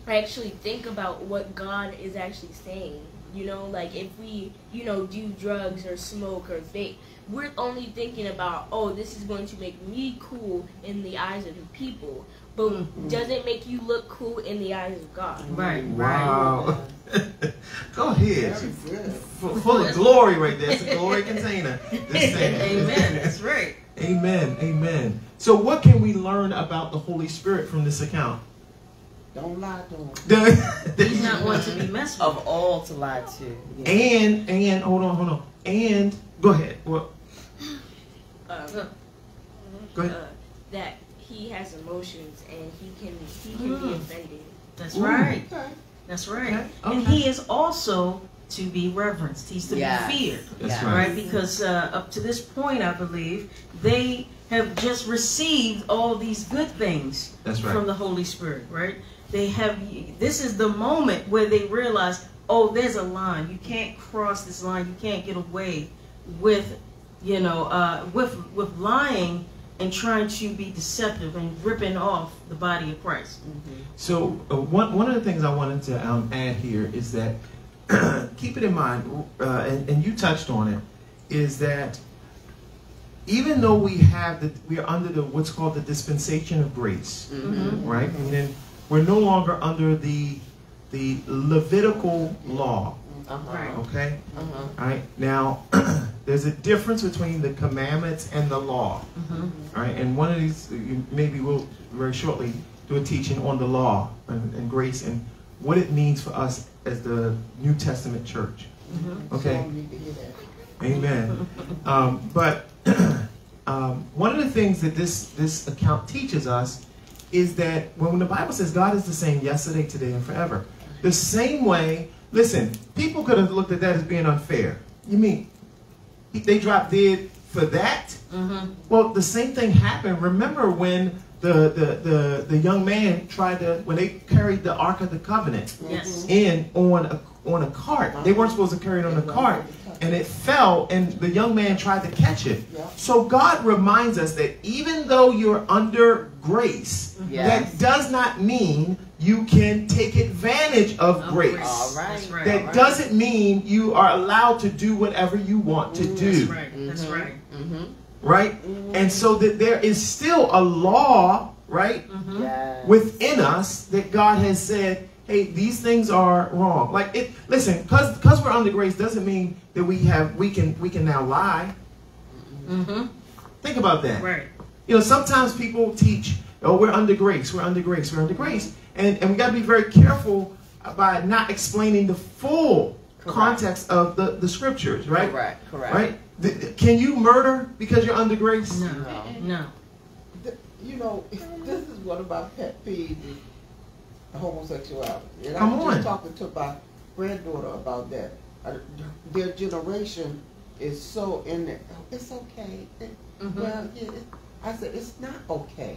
actually think about what God is actually saying. You know, like if we, you know, do drugs or smoke or vape, we're only thinking about, oh, this is going to make me cool in the eyes of the people. But Mhm. does it make you look cool in the eyes of God? Right, right. Go ahead. Very good. F- full of glory right there. It's a glory container. Just. Amen. That's right. Amen. Amen. So, what can we learn about the Holy Spirit from this account? Don't lie to him. He's not one to be messed with. Of all to lie to. and and hold on, hold on. And go ahead. Well, Uh, go ahead. uh, that he has emotions and he can he can be Mm. offended. That's Ooh. right. Okay. That's right. Okay, And okay. he is also to be reverenced. He's to Yes. be feared. That's Yeah. right. Right? Because uh, up to this point, I believe, they have just received all these good things That's right. from the Holy Spirit, right? They have, this is the moment where they realize, oh, there's a line. You can't cross this line. You can't get away with, you know, uh, with, with lying and trying to be deceptive and ripping off the body of Christ. So uh, one one of the things I wanted to um, add here is that keep it in mind, uh, and, and you touched on it, is that even though we have the we are under the what's called the dispensation of grace, Mhm. right? Meaning we're no longer under the the Levitical law. Uh-huh. Right. Okay. Uh-huh. All right. Now there's a difference between the commandments and the law. Mhm. All right, and one of these, maybe we'll very shortly do a teaching on the law and, and grace and what it means for us as the New Testament church. Mhm. Okay, Some need to hear that. amen. Um, but um, one of the things that this this account teaches us is that when the Bible says God is the same yesterday, today, and forever, the same way. Listen, people could have looked at that as being unfair. You mean they dropped dead for that? Mhm. Well, the same thing happened. Remember when the, the, the, the young man tried to, when they carried the Ark of the Covenant Yes. in on a, on a cart. They weren't supposed to carry it on a cart. And it fell, and the young man tried to catch it. Yeah. So God reminds us that even though you're under grace, Yes. that does not mean you can take advantage of Of grace. grace. All right. That's right. That doesn't mean you are allowed to do whatever you want to do That's right. That's Mhm. right. Mm-hmm. right? And so that there is still a law, right, Mhm. Yes. within us that God has said, hey, these things are wrong. Like it listen, cause because we're under grace doesn't mean that we have we can we can now lie. Mm-hmm. Think about that. Right. You know, sometimes people teach, oh, we're under grace, we're under grace, we're under grace. And and we gotta be very careful by not explaining the full Correct. context of the, the scriptures, right? Correct. Correct. Right? Th- th- Can you murder because you're under grace? No. No. No. Th- You know, this is one of my pet peeves is homosexuality. And Come I was on. just talking to my granddaughter about that. Uh, their generation is so in there. "Oh, It's okay. It- Mhm. Well, yeah, it, I said it's not okay.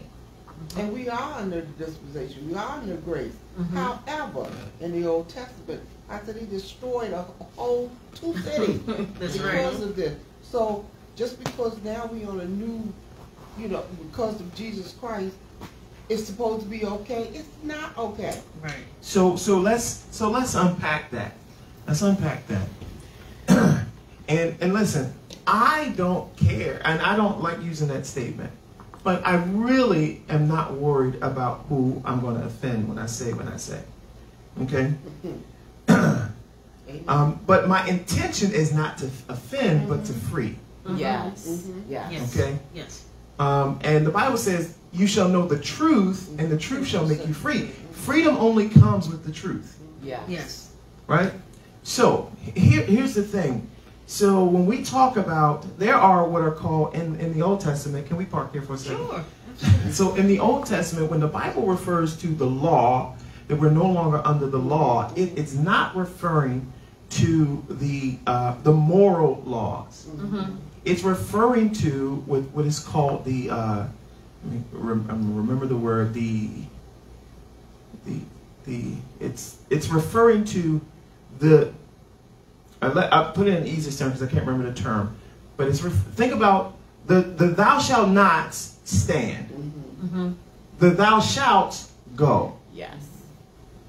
And we are under the dispensation. We are under grace. Mhm. However, in the Old Testament, I said he destroyed a whole two cities That's because right. of this. So just because now we on a new, you know, because of Jesus Christ, it's supposed to be okay. It's not okay. Right. So so let's so let's unpack that. Let's unpack that. and and listen, I don't care, and I don't like using that statement, but I really am not worried about who I'm going to offend when I say when I say. Okay. Um, but my intention is not to offend, but to free. Mhm. Yes. Mhm. Yes. Yes. Okay. Yes. Um, and the Bible says, "You shall know the truth, and the truth shall make you free." Freedom only comes with the truth. Yes. Yes. right? So here, here's the thing. So when we talk about, there are what are called in, in the Old Testament. Can we park here for a second? Sure. So in the Old Testament, when the Bible refers to the law, that we're no longer under the law, it, it's not referring to the uh, the moral laws. Mm-hmm. It's referring to what, what is called the uh, let me rem- remember the word the the the it's it's referring to the I, let, I put it in easiest terms because I can't remember the term, but it's think about the the thou shalt not stand, Mhm. Mm-hmm. the thou shalt go. Yes.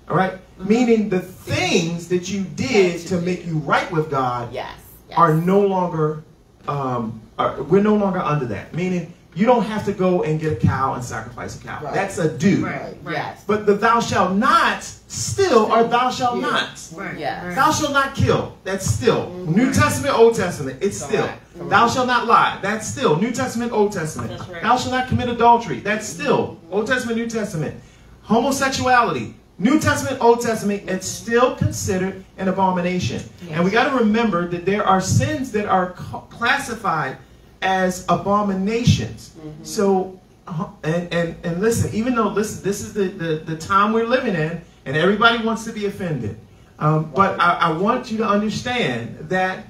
All right? Meaning the things that you did to make you right with God Yes. yes. are no longer, um, are, we're no longer under that. Meaning you don't have to go and get a cow and sacrifice a cow. Right. That's a do. Right, right. Yes. But the thou shalt not still are thou shalt Yeah. not. Right. Yes. Thou shalt not kill. That's still. Mm-hmm. New Testament, Old Testament. It's still. Correct. Thou shalt not lie. That's still. New Testament, Old Testament. That's right. Thou shalt not commit adultery. That's mm-hmm. still. Old Testament, New Testament. Homosexuality. New Testament, Old Testament, it's still considered an abomination. And we got to remember that there are sins that are classified as abominations. So, uh, and, and, and listen, even though listen, this is the, the, the time we're living in, and everybody wants to be offended. Um, but I, I want you to understand that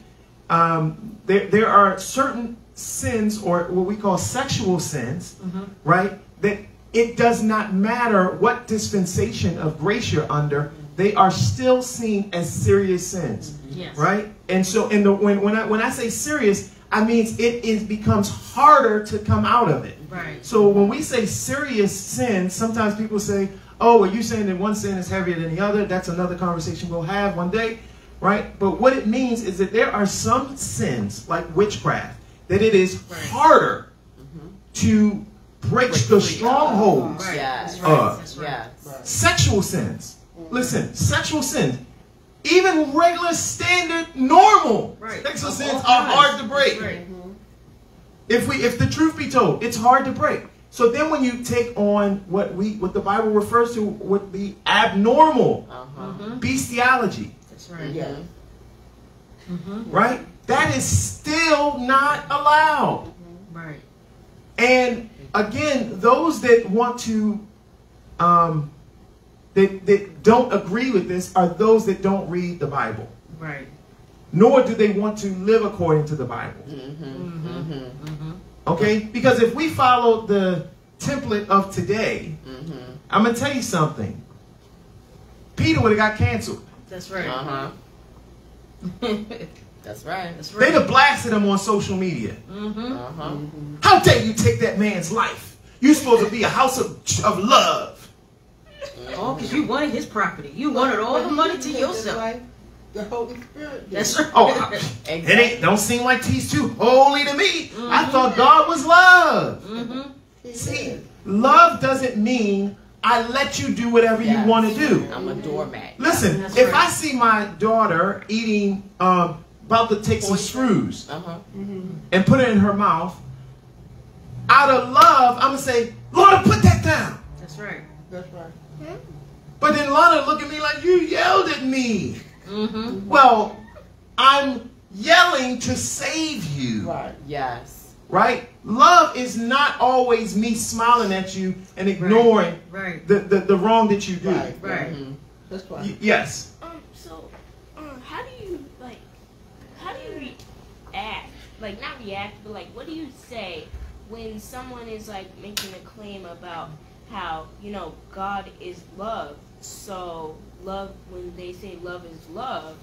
um, there, there are certain sins, or what we call sexual sins, right? That it does not matter what dispensation of grace you're under, they are still seen as serious sins Yes. right? And so, in the when when I when I say serious, I mean it is becomes harder to come out of it. Right. So when we say serious sin, sometimes people say, "Oh, well, you're saying that one sin is heavier than the other." That's another conversation we'll have one day, right? But what it means is that there are some sins, like witchcraft, that it is Right. harder mm-hmm. to break the strongholds. Right. Yes. That's right. Uh, That's right. Yes. Sexual sins. Listen, sexual sins. Even regular, standard, normal Right. sexual sins are kinds. hard to break. Right. If we, if the truth be told, it's hard to break. So then, when you take on what we, what the Bible refers to, would be abnormal Uh-huh. bestiality, That's right. Yeah. right? That is still not allowed. Right. And again, those that want to, um, that, that don't agree with this are those that don't read the Bible, Right. nor do they want to live according to the Bible. Mm-hmm. Okay? Because if we follow the template of today, I'm going to tell you something. Peter would have got canceled. That's right. Uh-huh. That's right. That's They'd have blasted him on social media. Mm-hmm. Uh-huh. How dare you take that man's life? You're supposed to be a house of, of love. Oh, because you wanted his property. You wanted all the money to yourself. The Holy Spirit. That's right. Oh, I- it ain't don't seem like he's too holy to me. I thought God was love. Mm-hmm. See, did. love doesn't mean I let you do whatever you want to do. I'm a doormat. Listen, That's if right. I see my daughter eating, um, about to take some screws Uh-huh. and put it in her mouth, out of love, I'm gonna say, Lorna, put that down. That's right. That's right. But then Lana look at me like you yelled at me. Mm-hmm. Well, I'm yelling to save you. Right. Yes. right? Love is not always me smiling at you and ignoring Right. the, the, the wrong that you do. Right. Right. Mhm. That's right. Y- yes. Um, so, um, how do you like? How you react? Like, not react, but like, what do you say when someone is like making a claim about how you know God is love? So, love when they say love is love,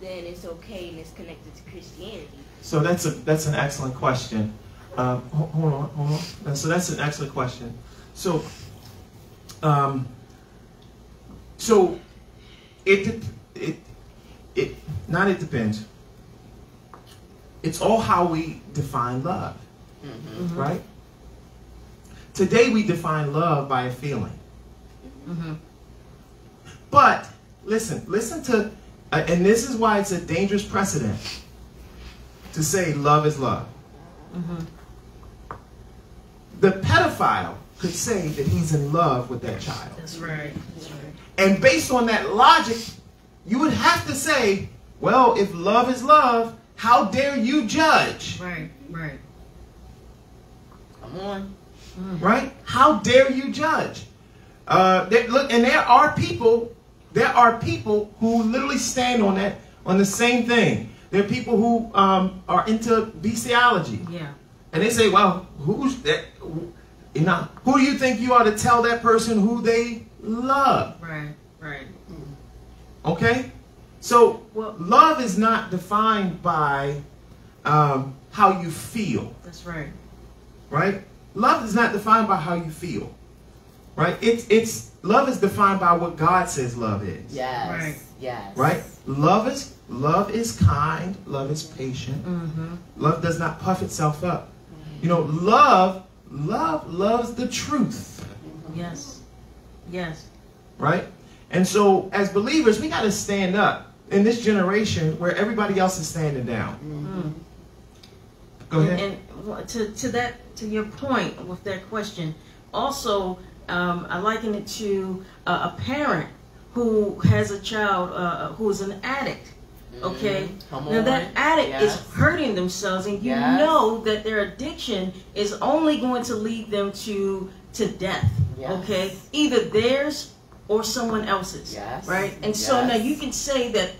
then it's okay and it's connected to Christianity. So that's a that's an excellent question. Um, hold on, hold on. So that's an excellent question. So, um, so it it it not it depends. It's all how we define love, right? Today we define love by a feeling. Mm-hmm. But listen, listen to, uh, and this is why it's a dangerous precedent to say love is love. The pedophile could say that he's in love with that child. That's right. That's right. And based on that logic, you would have to say, well, if love is love, how dare you judge? Right. Right. Come on. right? How dare you judge? Uh, there, look, and there are people, there are people who literally stand on that, on the same thing. There are people who um, are into bestiality, Yeah. and they say, "Well, who's that? You know, who do you think you are to tell that person who they love?" Right. Right. Okay, so Well- love is not defined by um, how you feel. That's right. right? Love is not defined by how you feel, right? It's it's love is defined by what God says love is. Yes. Right. Yes. Right? Love is love is kind, love is patient. Mm-hmm. Love does not puff itself up. You know, love love loves the truth, Yes. Yes. right? And so as believers, we got to stand up in this generation where everybody else is standing down. Mm. Go ahead. And, and to, to that to your point with that question, also um, I liken it to uh, a parent who has a child uh, who is an addict. Okay, Mm-hmm. Come now on. that addict Yes. is hurting themselves, and you Yes. know that their addiction is only going to lead them to to death. Yes. Okay, either theirs or someone else's. Yes. Right, and so now you can say that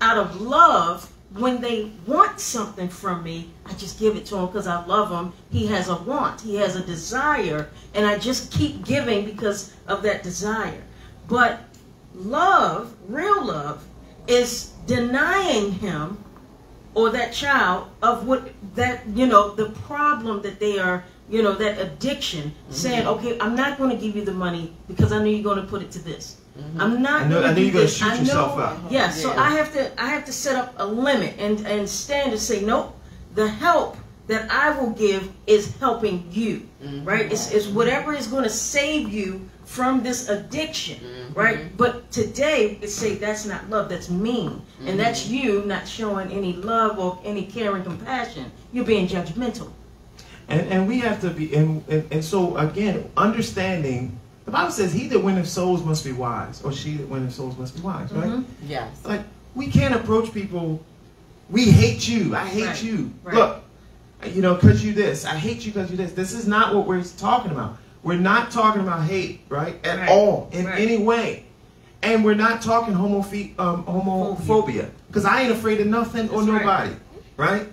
out of love, when they want something from me, I just give it to him because I love him. He has a want, he has a desire, and I just keep giving because of that desire. But love, real love, is denying him or that child of what that you know the problem that they are you know that addiction mm-hmm. saying okay i'm not going to give you the money because i know you're going to put it to this mm-hmm. i'm not I know, going I to know do you're going to this shoot I know- yourself up. yeah, so Yeah. I have to I have to set up a limit and and stand and say nope. The help that I will give is helping you, mm-hmm. right? It's, it's whatever is going to save you from this addiction, right? But today it say that's not love, that's mean, and that's you not showing any love or any care and compassion. You're being judgmental. And, and we have to be, and, and, and so again, understanding, the Bible says, he that winneth souls must be wise, or she that winneth souls must be wise, right? Mhm. Yes. Like, we can't approach people, we hate you, I hate Right, you. right. Look, you know, because you this, I hate you because you this. This is not what we're talking about. We're not talking about hate, right? At Right, all, in any way. And we're not talking um, homophobia, because I ain't afraid of nothing or That's right. nobody, right?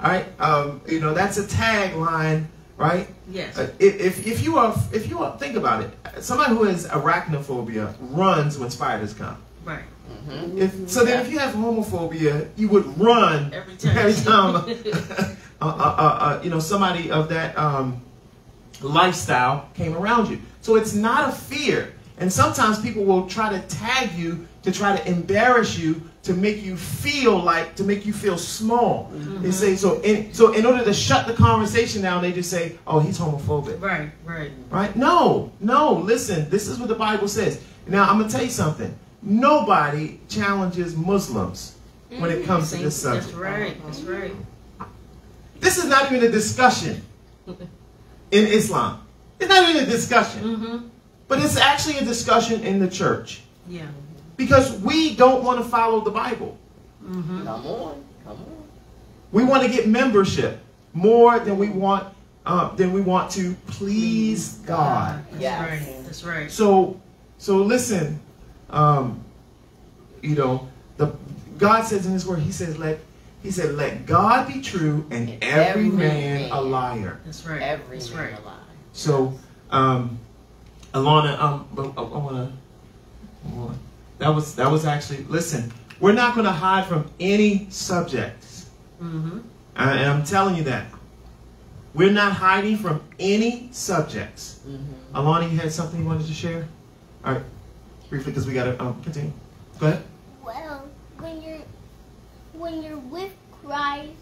All right, um, you know that's a tagline, right? Yes. Uh, if, if if you are if you are think about it, somebody who has arachnophobia runs when spiders come. right. If, so then, if you have homophobia, you would run Every time. every time, uh, uh, uh, uh, you know somebody of that um, lifestyle came around you. So it's not a fear. And sometimes people will try to tag you to try to embarrass you to make you feel like to make you feel small. They say so. In, so in order to shut the conversation down, they just say, "Oh, he's homophobic." Right. Right. Right? No, no. Listen, this is what the Bible says. Now I'm gonna tell you something. Nobody challenges Muslims when it comes to this That's subject. right. That's right. This is not even a discussion in Islam. It's not even a discussion, Mm-hmm. but it's actually a discussion in the church Yeah. Because we don't want to follow the Bible. Mm-hmm. Come on. Come on. We want to get membership more than we want uh, than we want to please God. That's Yes. right. That's right. So, so listen, um, you know, the God says in His Word, He says, "Let He said, let God be true and And every, every man, man. a liar." That's right. Every That's man right. alive. So, um, Alana, um, I, I wanna, I wanna- that was that was actually listen. We're not going to hide from any subjects, Mm-hmm. And I'm telling you that. We're not hiding from any subjects. Mm-hmm. Alana, you had something you wanted to share? All right, briefly, because we got to um, continue. Go ahead. Well, when you're when you're with Christ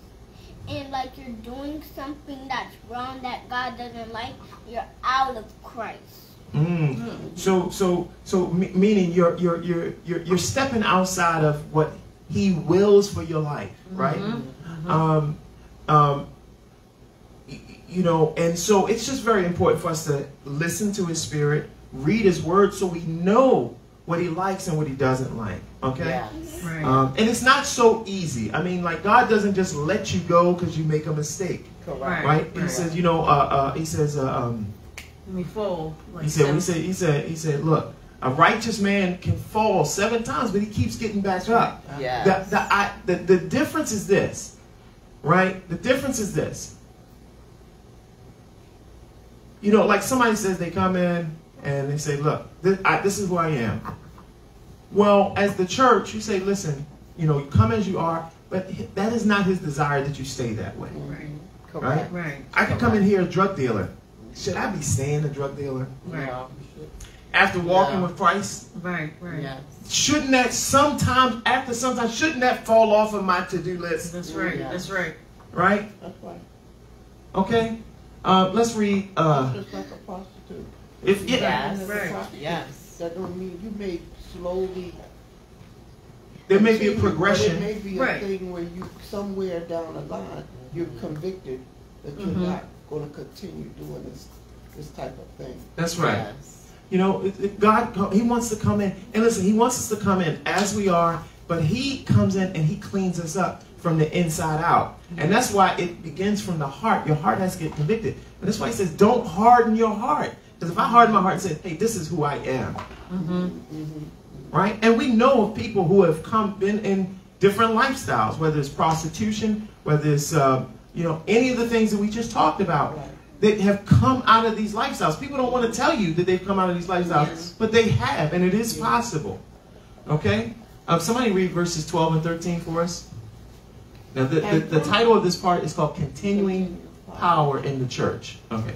and like you're doing something that's wrong that God doesn't like, you're out of Christ. Mm. So, so, so, meaning you're you're you're you're you're stepping outside of what He wills for your life, right? Mhm. Um, um, y- you know, and so it's just very important for us to listen to His Spirit, read His Word, so we know what He likes and what He doesn't like. Okay. Yes. Right. Um, and it's not so easy. I mean, like God doesn't just let you go because you make a mistake, Correct. Right. right? He says, you know, uh, uh, He says, uh, um, Let me fall. Like he said, seven- he said, he said, he said, look, a righteous man can fall seven times, but he keeps getting back up. Yes. The, the, I, the, the difference is this, right? The difference is this. You know, like somebody says they come in and they say, look, this, I, this is who I am. Well, as the church, you say, listen, you know, you come as you are, but that is not his desire that you stay that way. Right. Correct. Right. I could come in here a drug dealer, should I be staying a drug dealer Right. Yeah. after walking Yeah. with Christ? Right, right. Yes. Shouldn't that sometimes, after sometimes, shouldn't that fall off of my to-do list? That's right. Yeah. That's right. Right? That's right. Okay. Uh, let's read. Uh, Just like a prostitute. if You Yes. got into the Right. prostitute, Yes. That don't mean you may slowly. there may be a progression. There may be Right. a thing where you somewhere down the line you're convicted that you're Mhm. not going to continue doing this this type of thing. That's right. Yes. You know, it, it- God, He wants to come in. And listen, He wants us to come in as we are, but He comes in and He cleans us up from the inside out. And that's why it begins from the heart. Your heart has to get convicted. And that's why He says, don't harden your heart. Because if I harden my heart and say, hey, this is who I am, Mm-hmm. right? And we know of people who have come been in different lifestyles, whether it's prostitution, whether it's uh, you know any of the things that we just talked about. Right. That have come out of these lifestyles. People don't want to tell you that they've come out of these lifestyles, Yes. but they have, and it is possible. Okay, um, somebody read verses twelve and thirteen for us. Now, the, the, the title of this part is called "Continuing Power in the Church." Okay.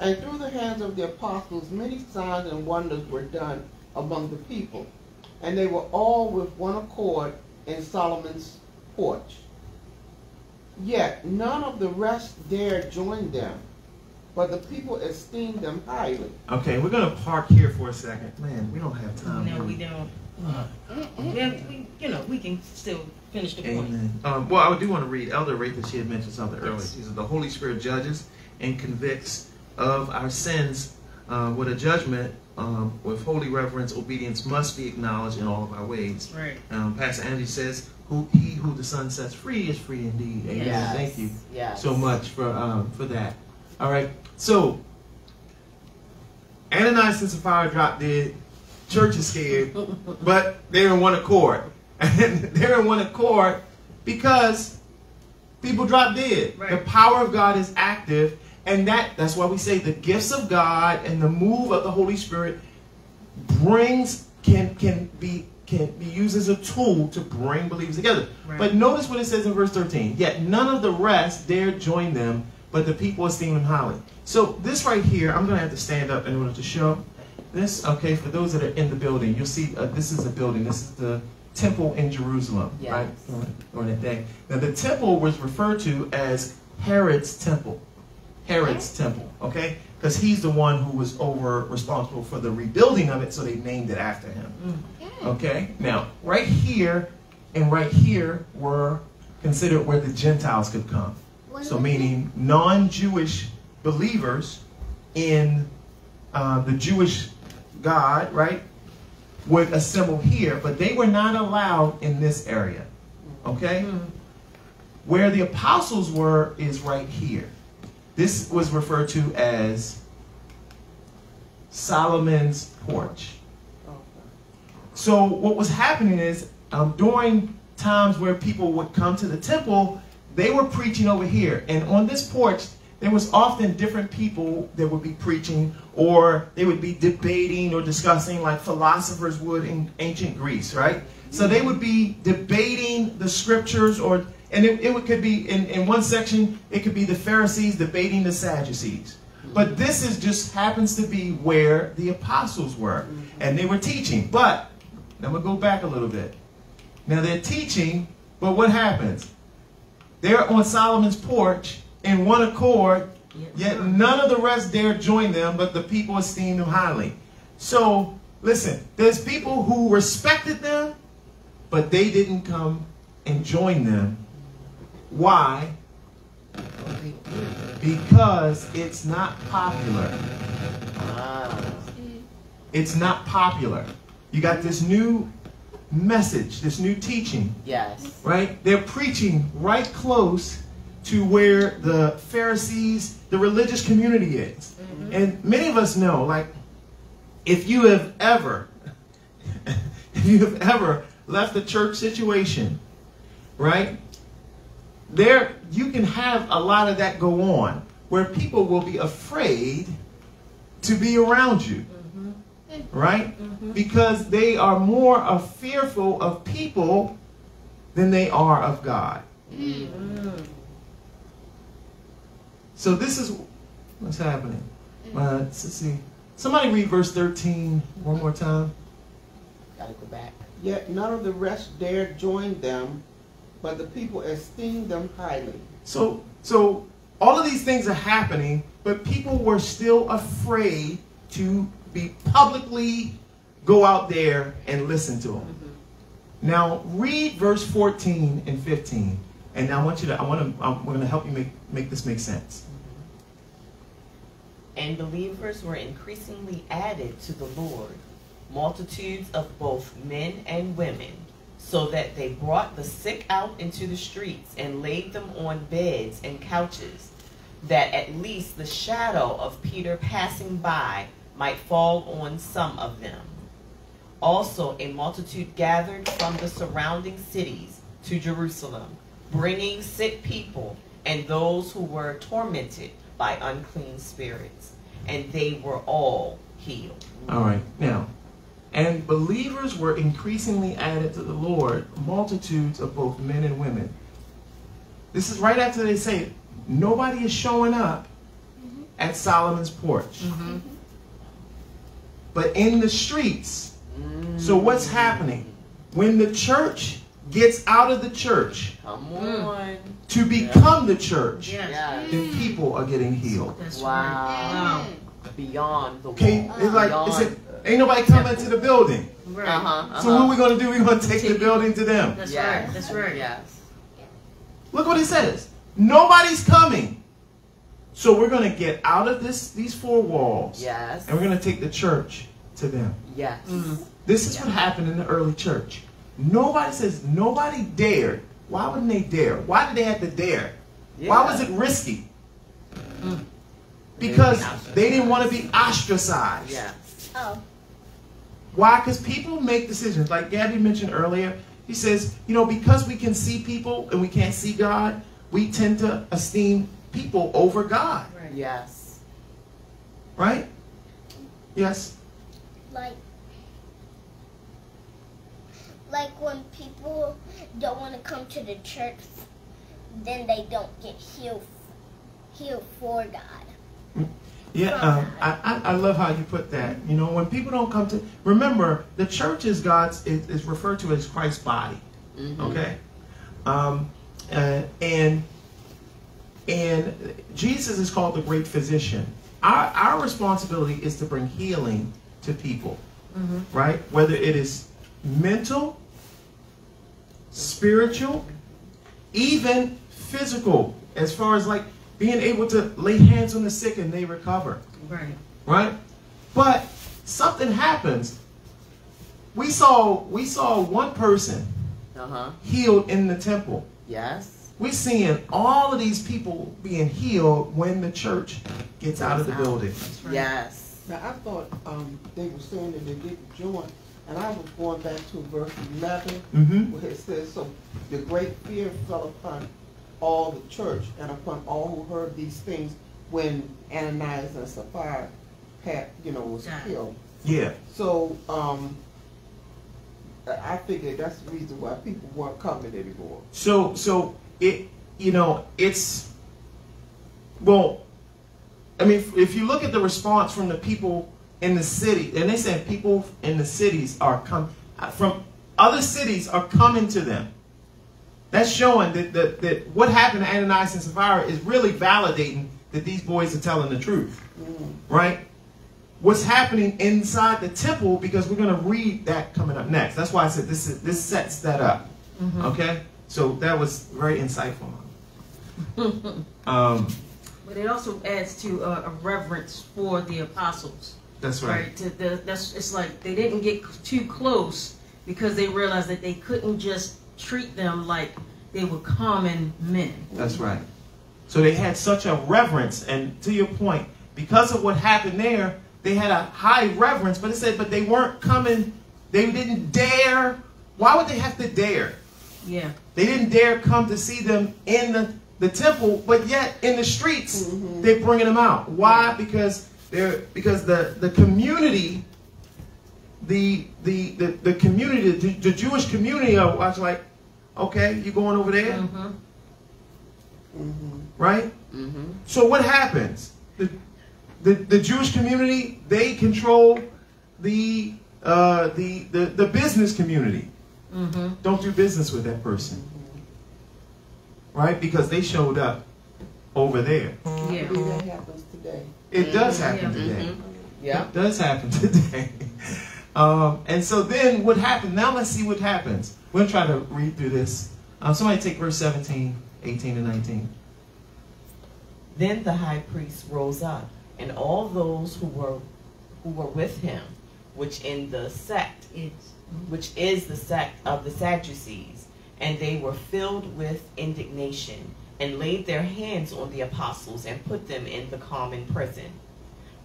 And through the hands of the apostles, many signs and wonders were done among the people. And they were all with one accord in Solomon's porch. Yet none of the rest dared join them, but the people esteemed them highly. Okay, we're gonna park here for a second. Man, we don't have time. No, we don't. We have, we, you know, we can still finish the point. Amen. Um, well, I do want to read Elder Rachel. She had mentioned something earlier. She said the Holy Spirit judges and convicts of our sins uh, with a judgment. Um, with holy reverence, obedience must be acknowledged in all of our ways. Right. Um, Pastor Andy says, "Who he who the Son sets free is free indeed." Amen. Yes. Thank you Yes. so much for um, for that. All right. So Ananias and Sapphira dropped dead. Church is scared, but they're in one accord. And they're in one accord because people drop dead. Right. The power of God is active, and that that's why we say the gifts of God and the move of the Holy Spirit brings can can be can be used as a tool to bring believers together. Right. But notice what it says in verse 13. Yet none of the rest dared join them, but the people esteemed them highly. So this right here, I'm going to have to stand up in order to show this. Okay, for those that are in the building, you'll see uh, this is a building. This is the temple in Jerusalem, Yes. right? During that day. Now the temple was referred to as Herod's temple. Herod's temple, okay? Because he's the one who was over responsible for the rebuilding of it, so they named it after him. Okay? Now, right here and right here were considered where the Gentiles could come. So, meaning non Jewish believers in uh, the Jewish God, right, would assemble here, but they were not allowed in this area. Okay? Where the apostles were is right here. This was referred to as Solomon's porch. So what was happening is um, during times where people would come to the temple, they were preaching over here, and on this porch there was often different people that would be preaching, or they would be debating or discussing like philosophers would in ancient Greece, right? So they would be debating the scriptures, or and it, it could be in, in one section it could be the Pharisees debating the Sadducees. But this is just happens to be where the apostles were, and they were teaching. But I'm gonna go back a little bit. Now they're teaching, but what happens? They're on Solomon's porch in one accord, yet none of the rest dare join them, but the people esteem them highly. So listen, there's people who respected them, but they didn't come and join them. Why? Because it's not popular. Ah. It's not popular. You got this new message, this new teaching, Yes. right? They're preaching right close to where the Pharisees, the religious community is. And many of us know, like, if you have ever, if you have ever left a church situation, right? There, you can have a lot of that go on where people will be afraid to be around you, mm-hmm. right? Mm-hmm. Because they are more of fearful of people than they are of God. Mm-hmm. So this is What's happening? Uh, let's see. Somebody read verse 13 one more time. Gotta go back. Yet none of the rest dared join them, but the people esteemed them highly. So, so all of these things are happening, but people were still afraid to be publicly go out there and listen to them. Mm-hmm. Now, read verse 14 and 15, and I want you to. I want to. I'm going to help you make make this make sense. Mm-hmm. And believers were increasingly added to the Lord, multitudes of both men and women, so that they brought the sick out into the streets and laid them on beds and couches, that at least the shadow of Peter passing by might fall on some of them. Also, a multitude gathered from the surrounding cities to Jerusalem, bringing sick people and those who were tormented by unclean spirits, and they were all healed. All right. Now, and believers were increasingly added to the Lord, multitudes of both men and women. This is right after they say nobody is showing up mm-hmm. at Solomon's porch. Mm-hmm. But in the streets. Mm. So what's happening? When the church gets out of the church Come mm. on. to become the church, Yes. Yes. then people are getting healed. That's Wow. right. Beyond the Okay, wall. it's like Beyond. it's a, ain't nobody coming to the building. Right. uh-huh, uh-huh. So what we gonna do? We're gonna take the building to them. That's yes. right. That's right. Yes. Look what it says. Nobody's coming. So we're going to get out of this these four walls Yes. and we're going to take the church to them. Yes. Mhm. This is what happened in the early church. Nobody says nobody dared. Why wouldn't they dare? Why did they have to dare? Why was it risky? Because they didn't want to be ostracized. Yes. Oh, Why? Because people make decisions. Like Gabby mentioned earlier, he says, you know, because we can see people and we can't see God, we tend to esteem people over God. Right. Yes. Right? Yes? like, like when people don't want to come to the church, then they don't get healed, healed for God. Mm. Yeah, um, I, I, I love how you put that. You know, when people don't come to, remember, the church is God's, is, is referred to as Christ's body. Mhm. Okay? Um, uh, and, and Jesus is called the great physician. Our, our responsibility is to bring healing to people, right? Whether it is mental, spiritual, even physical, as far as like being able to lay hands on the sick and they recover, Right. right? But something happens. We saw we saw one person Uh-huh. healed in the temple. Yes. We're seeing all of these people being healed when the church gets out of the building. right. Yes. Now, I thought um, they were saying that they didn't join, and I was going back to verse 11, Mm-hmm. where it says, So the great fear fell upon all the church and upon all who heard these things when Ananias and Sapphira had, you know, was Got killed. Yeah. So, um, I I figured that's the reason why people weren't coming anymore. So so it you know it's well, I mean if, if you look at the response from the people in the city, and they said people in the cities are coming, from other cities are coming to them. That's showing that, that, that what happened to Ananias and Sapphira is really validating that these boys are telling the truth, right? What's happening inside the temple? Because we're going to read that coming up next. That's why I said this is, this sets that up. Okay, so that was very insightful. um, But it also adds to uh, a reverence for the apostles. that's right. Right. To the, that's it's like they didn't get too close because they realized that they couldn't just treat them like they were common men. That's right. So they had such a reverence, and to your point, because of what happened there, they had a high reverence. But it said, but they weren't coming. They didn't dare. Why would they have to dare? Yeah. They didn't dare come to see them in the, the temple, but yet in the streets mm-hmm. they're bringing them out. Why? Because they're because the the community, the the the, the community, the, the Jewish community are like, okay, you going over there, Mm-hmm. Mm-hmm. right? Mm-hmm. So what happens? The, the, the Jewish community, they control the, uh, the, the, the business community. Mm-hmm. Don't do business with that person. Right? Because they showed up over there. I Yeah. believe that happens today. It does Yeah. happen today. Mhm. Yeah. It does happen today. Um, and so then what happened? Now let's see what happens. We're going to try to read through this. Um, somebody take verse 17, 18, and 19. Then the high priest rose up, and all those who were who were with him, which in the sect which is the sect of the Sadducees, and they were filled with indignation, and laid their hands on the apostles and put them in the common prison.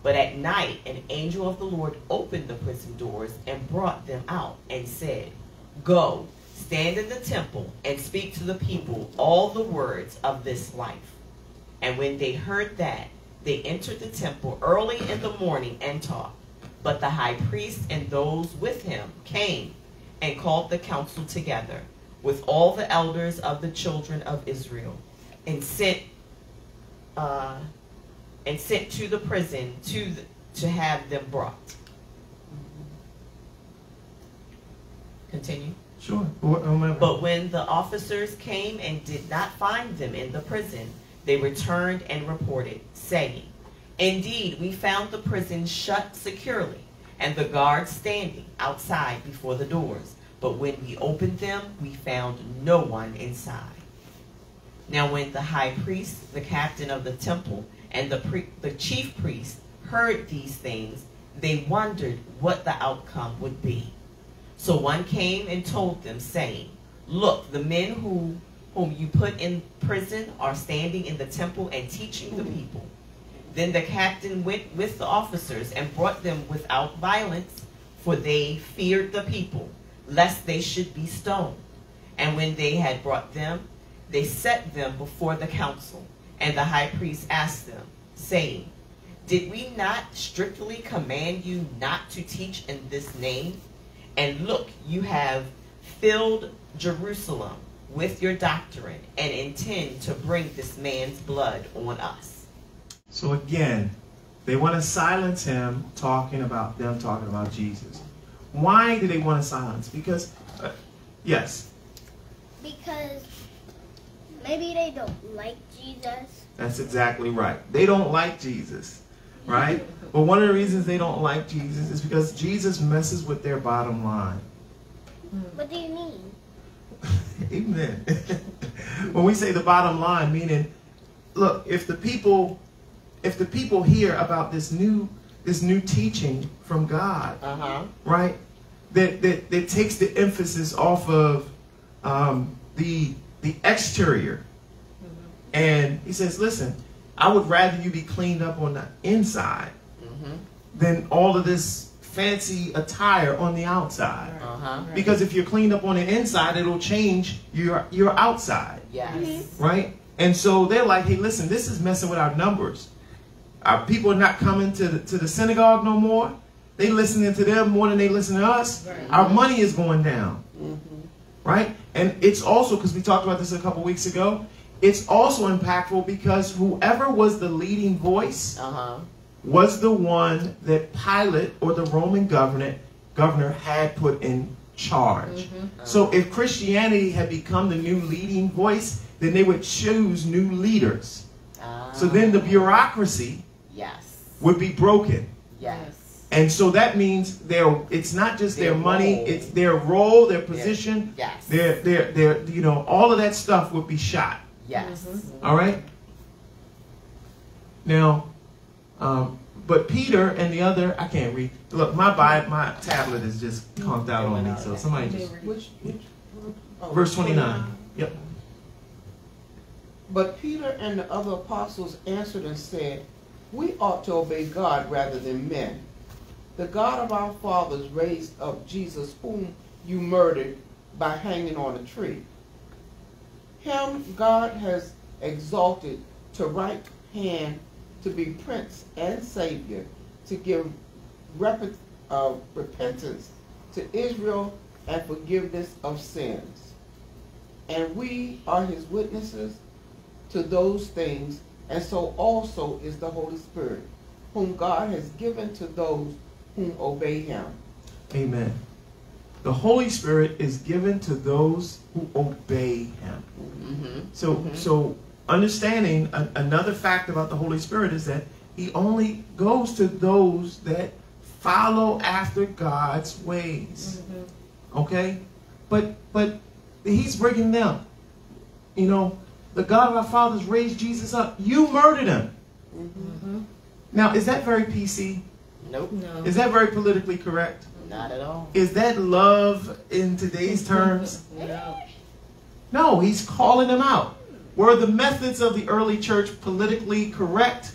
But at night an angel of the Lord opened the prison doors and brought them out, and said, Go, stand in the temple, and speak to the people all the words of this life. And when they heard that, they entered the temple early in the morning and taught. But the high priest and those with him came and called the council together with all the elders of the children of Israel, and sent uh, and sent to the prison to to have them brought. Continue. Sure. But when the officers came and did not find them in the prison, they returned and reported, saying, Indeed, we found the prison shut securely, and the guards standing outside before the doors. But when we opened them, we found no one inside. Now, when the high priest, the captain of the temple, and the, the chief priest heard these things, they wondered what the outcome would be. So one came and told them, saying, Look, the men who whom you put in prison are standing in the temple and teaching the people. Then the captain went with the officers and brought them without violence, for they feared the people, lest they should be stoned. And when they had brought them, they set them before the council. And the high priest asked them, saying, Did we not strictly command you not to teach in this name? And look, you have filled Jerusalem with your doctrine and intend to bring this man's blood on us. So again, they want to silence him talking about them talking about Jesus. Why do they want to silence? Because, uh, yes, Because maybe they don't like Jesus. that's exactly right. They don't like Jesus, right? But one of the reasons they don't like Jesus is because Jesus messes with their bottom line. What do you mean? Amen. when we say the bottom line, meaning, look, if the people, if the people hear about this new, this new teaching from God, Uh huh. right? That, that, that takes the emphasis off of um, the, the exterior. And he says, listen, I would rather you be cleaned up on the inside Mm-hmm. than all of this fancy attire on the outside. Uh huh. Because if you're cleaned up on the inside, it'll change your, your outside, Yes. right? And so they're like, hey, listen, this is messing with our numbers. Our people are not coming to the, to the synagogue no more. They listening to them more than they listen to us. Our money is going down, right? And it's also because we talked about this a couple weeks ago. It's also impactful because whoever was the leading voice Uh huh. was the one that Pilate or the Roman governor governor had put in charge. Mm-hmm. Uh-huh. So if Christianity had become the new leading voice, then they would choose new leaders. So ah. then the bureaucracy Yes. would be broken. Yes. And so that means their it's not just their, Their money, role. it's their role, their position, Yes. their their their you know, all of that stuff would be shot. Yes. All right. Now, um, but Peter and the other, I can't read. Look, my Bible, my tablet is just conked out on me. So somebody just Which, which, oh, verse twenty nine. Yep. But Peter and the other apostles answered and said, We ought to obey God rather than men. The God of our fathers raised up Jesus, whom you murdered by hanging on a tree. Him God has exalted to right hand to be Prince and Savior, to give rep- uh, repentance to Israel and forgiveness of sins. And we are his witnesses to those things, and so also is the Holy Spirit, whom God has given to those whom obey him. Amen. The Holy Spirit is given to those who obey Him. Mm-hmm. So, mm-hmm. so understanding a, another fact about the Holy Spirit is that He only goes to those that follow after God's ways. Mm-hmm. Okay, but but He's bringing them. You know, the God of our fathers raised Jesus up. You murdered him. Mm-hmm. Now, is that very PC? Nope, No. Is that very politically correct? Not at all. Is that love in today's terms? No. No, he's calling them out. Were the methods of the early church politically correct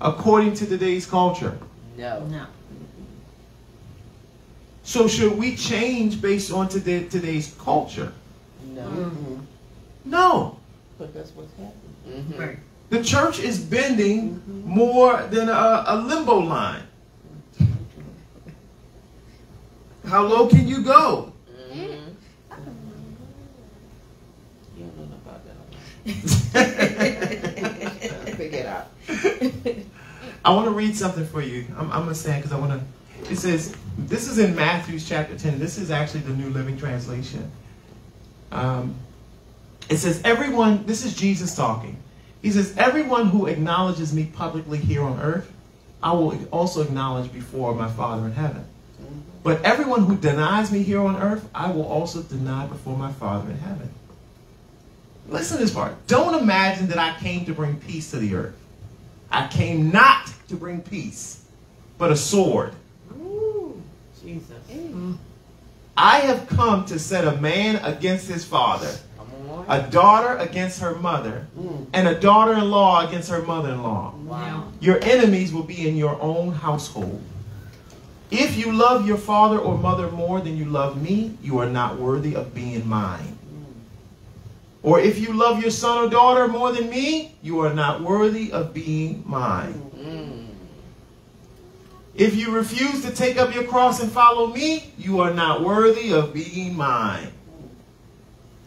according to today's culture? No. No. So should we change based on today, today's culture? No. Mhm. No. But that's what's happening. Mm-hmm. Right. The church is bending more than a, a limbo line. How low can you go? Mm-hmm. You don't know about that. Figure it out. I want to read something for you. I'm, I'm going to stand because I want to. It says, this is in Matthew's chapter 10. This is actually the New Living Translation. Um, it says, everyone, this is Jesus talking. He says, everyone who acknowledges me publicly here on earth, I will also acknowledge before my Father in heaven. But everyone who denies me here on earth, I will also deny before my Father in heaven. Listen to this part. Don't imagine that I came to bring peace to the earth. I came not to bring peace, but a sword. Ooh, Jesus. I have come to set a man against his father, a daughter against her mother, Mm. and a daughter in law against her mother in law. Wow. Your enemies will be in your own household. If you love your father or mother more than you love me, you are not worthy of being mine. Or if you love your son or daughter more than me, you are not worthy of being mine. If you refuse to take up your cross and follow me, you are not worthy of being mine.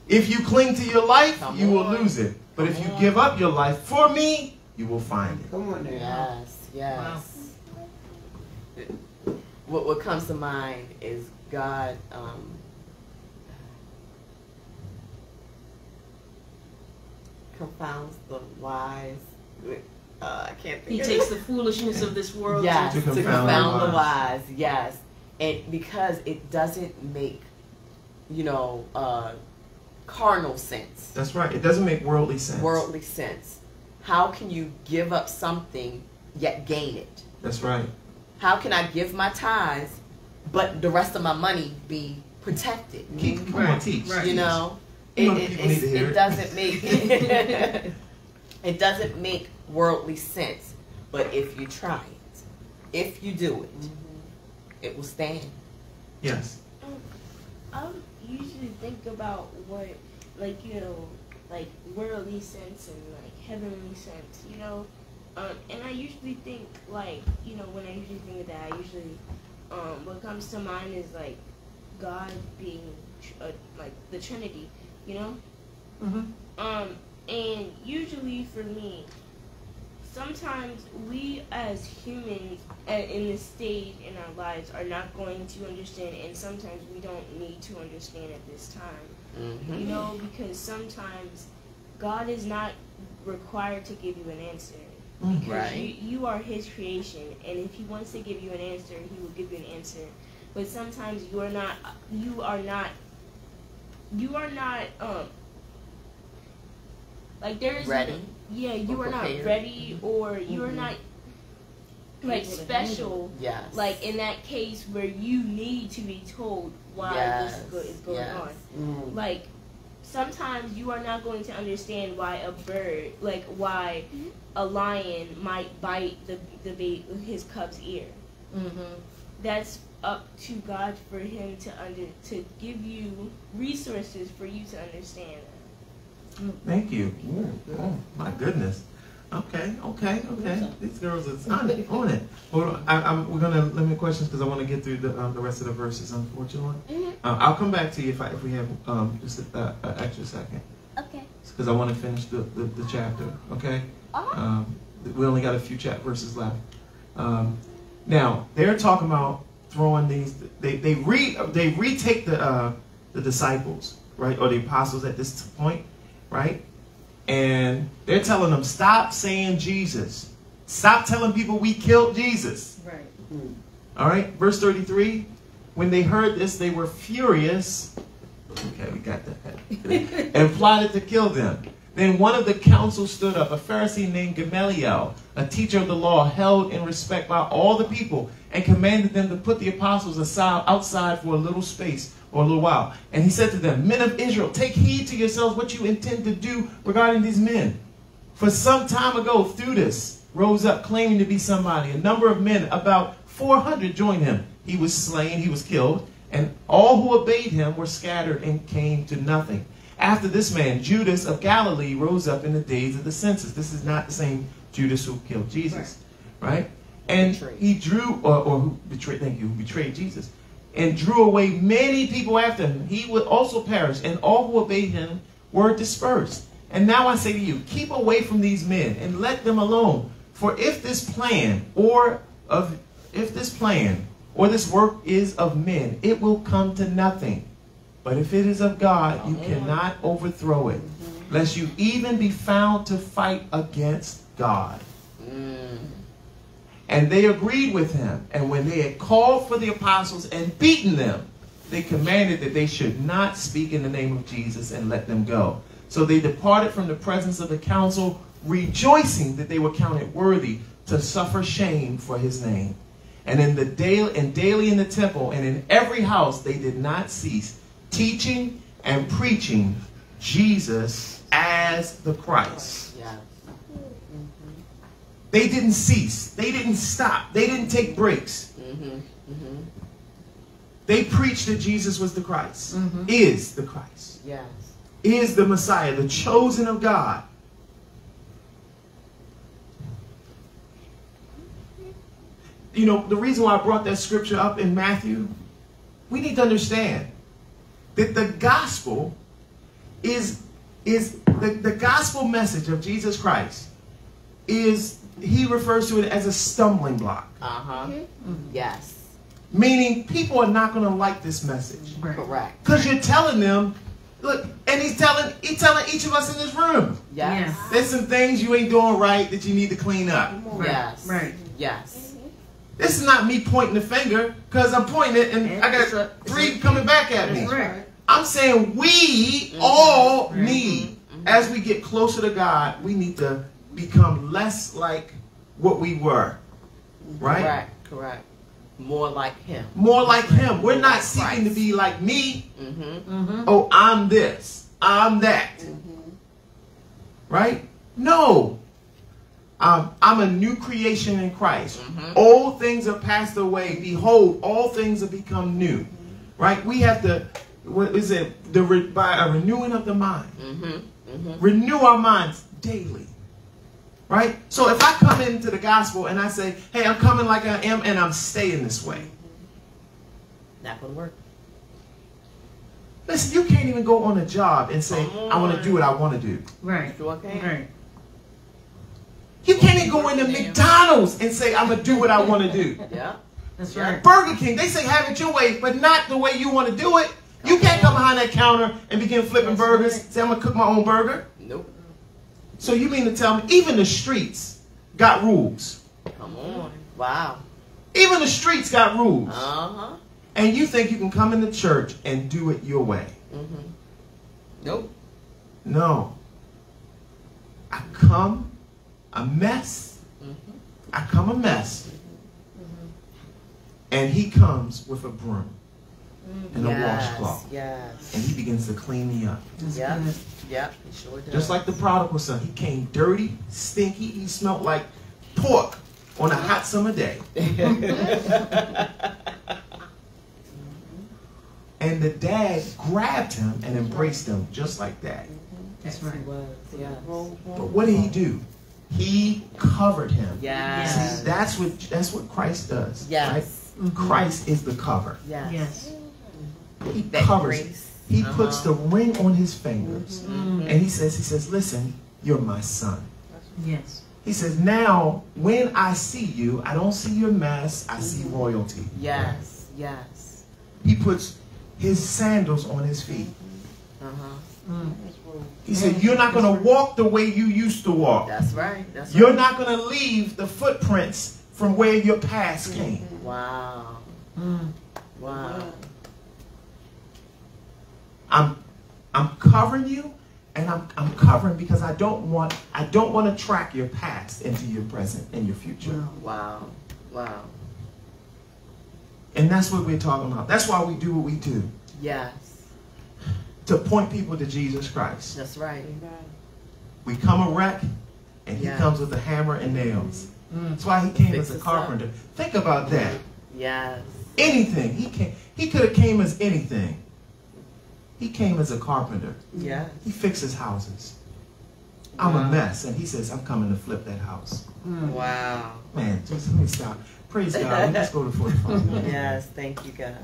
If you cling to your life, Come you will on. lose it. But if you on. give up your life for me, you will find it. Come on now. Yes, yes. What what comes to mind is God um, confounds the wise. Uh, I can't think. He of takes the foolishness of this world. yes To to confound confound, the the wise. Yes, and because it doesn't make you know uh, carnal sense. That's right. It doesn't make worldly sense. worldly sense. How can you give up something yet gain it? That's right. How can I give my tithes, but the rest of my money be protected? Keep, come on, teach. right. You know, You it, it, people need to it's- hear it it. doesn't make it doesn't make worldly sense. But if you try it, if you do it, mm-hmm. it will stand. Yes. Um, I would usually think about what, like you know, like worldly sense and like heavenly sense, you know. Um, and I usually think like you know when I usually think of that, I usually um, what comes to mind is like God being tr- uh, like the Trinity, you know. Mhm. Um, and usually for me, sometimes we as humans uh, in this stage in our lives are not going to understand, and sometimes we don't need to understand at this time. Mm-hmm. You know, because sometimes God is not required to give you an answer. Because Right. you, you are His creation, and if He wants to give you an answer, He will give you an answer. But sometimes you are not. You are not. You are not. Um. Like there is. Ready Yeah, you or are not ready, or you are Mhm. not like special. Yes. Like in that case where you need to be told why yes. this is, go- is going yes. on Mm. like sometimes you are not going to understand why a bird like why a lion might bite the the ba- his cub's ear Mm-hmm. that's up to god for him to under to give you resources for you to understand Thank you. Ooh, oh, my goodness. Okay, okay, okay. These girls are on it. On it. Hold on. I, I'm, we're gonna limit questions because I want to get through the um, the rest of the verses. Unfortunately, Mhm. uh, I'll come back to you if I, if we have um, just an extra second Okay. because I want to finish the, the, the chapter. Okay. Uh-huh. Um, we only got a few chat verses left. Um, now they're talking about throwing these. They they re they retake the uh, the disciples right or the apostles at this point, right? And they're telling them stop saying Jesus. Stop telling people we killed Jesus. Right. Hmm. All right, verse 33. When they heard this, they were furious. Okay, we got that. and plotted to kill them. Then one of the council stood up, a Pharisee named Gamaliel, a teacher of the law, held in respect by all the people, and commanded them to put the apostles aside, outside for a little space or a little while. And he said to them, Men of Israel, take heed to yourselves what you intend to do regarding these men. For some time ago, Theudas rose up claiming to be somebody. A number of men, about 400, joined him. He was slain, he was killed, and all who obeyed him were scattered and came to nothing. After this man, Judas of Galilee rose up in the days of the census. This is not the same Judas who killed Jesus, right? And Betrayed. he drew, or, or who betrayed, thank you, who betrayed Jesus, and drew away many people after him. He would also perish, and all who obeyed him were dispersed. And now I say to you, keep away from these men and let them alone. For if this plan or of if this plan or this work is of men, it will come to nothing. But if it is of God, you cannot overthrow it, lest you even be found to fight against God. Mm. And they agreed with him. And when they had called for the apostles and beaten them, they commanded that they should not speak in the name of Jesus and let them go. So they departed from the presence of the council, rejoicing that they were counted worthy to suffer shame for his name. And in the daily and daily in the temple and in every house they did not cease teaching and preaching Jesus as the Christ. They didn't cease. They didn't stop. They didn't take breaks. Mm-hmm. Mm-hmm. They preached that Jesus was the Christ, Mhm. is the Christ, Yes. is the Messiah, the chosen of God. You know, the reason why I brought that scripture up in Matthew, we need to understand that the gospel is is the, the gospel message of Jesus Christ is he refers to it as a stumbling block. Uh-huh. Mm-hmm. Yes. Meaning people are not going to like this message. Right. Correct. Because you're telling them, look, and he's telling he's telling each of us in this room. Yes. There's some things you ain't doing right that you need to clean up. Right. Yes. Right. Yes. This is not me pointing the finger, because I'm pointing it and And I got a- three coming back at me. Right. I'm saying we mm-hmm. all Right. need, mm-hmm. as we get closer to God, we need to become less like what we were. Right? Correct. Correct. More like him. More like him. We're not Like seeking to be like me. Mm-hmm. Mm-hmm. Oh, I'm this. I'm that. Right? No. Um, I'm a new creation in Christ. Mhm. Old things are passed away. Behold, all things have become new. Right? We have to, what is it? The re, by a renewing of the mind. Mm-hmm. Mm-hmm. Renew our minds daily. Right? So if I come into the gospel and I say, hey, I'm coming like I am and I'm staying this way. Not gonna work. Listen, you can't even go on a job and say, I want to do what I want to do. Right. Sure can. Right. You can't even go into McDonald's and say, I'm going to do what I want to do. Yeah. That's right. Burger King, they say have it your way, but not the way you want to do it. You can't come behind that counter and begin flipping That's burgers, right. say I'm going to cook my own burger. Nope. So you mean to tell me even the streets got rules? Come on. Wow. Even the streets got rules. Uh-huh. And you think you can come into church and do it your way. Mm-hmm. Nope. No. I come a mess. Mm-hmm. I come a mess. And he comes with a broom and a yes. washcloth. Yes. And he begins to clean me up. That's Yep. good. Yep. He sure does. Just like the prodigal son. He came dirty, stinky. He smelled like pork on a hot summer day. And the dad grabbed him and embraced him just like that. Mm-hmm. That's right. was. Yeah. But what did he do? He covered him. Yes. See, that's what that's what Christ does. Yes. Right? Christ is the cover. Yes. Yes. He That covers. grace. He Uh-huh. puts the ring on his fingers. Mhm. And he says, he says, listen, you're my son. Yes. He says, now when I see you, I don't see your mess, I see royalty. Yes. Yes. He puts his sandals on his feet. Uh huh. He said, You're not going to walk the way you used to walk. That's right. That's You're right. not going to leave the footprints from where your past came. Wow. Wow. I'm I'm covering you and I'm I'm covering because I don't want I don't want to track your past into your present and your future. Wow. Wow. And that's what we're talking about. That's why we do what we do. Yes. To point people to Jesus Christ. That's right. We come a wreck and he comes with a hammer and nails. That's why he came as a carpenter. Think about that. Yes. Anything. He came he could have came as anything. He came as a carpenter. Yeah. He fixes houses. I'm a mess, and he says, I'm coming to flip that house. Hmm. Wow. Man, just let me stop. Praise God. We just go to 45. Yes. Thank you, God.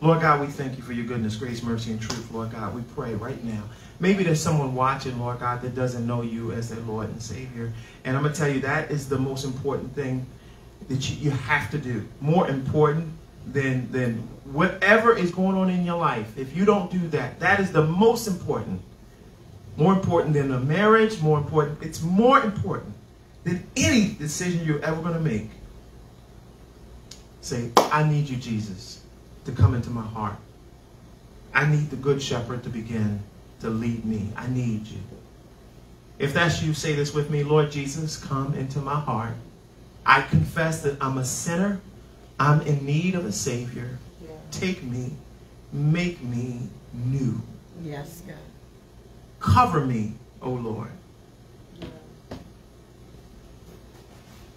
Lord God, we thank you for your goodness, grace, mercy, and truth, Lord God. We pray right now. Maybe there's someone watching, Lord God, that doesn't know you as their Lord and Savior. And I'm going to tell you, that is the most important thing that you, you have to do. More important than, then whatever is going on in your life. If you don't do that, that is the most important. More important than a marriage, more important. It's more important than any decision you're ever going to make. Say, I need you, Jesus, to come into my heart. I need the Good Shepherd to begin to lead me. I need you. If that's you, say this with me Lord Jesus, come into my heart. I confess that I'm a sinner. I'm in need of a Savior. Take me, make me new. Yes, God. Cover me, O Lord.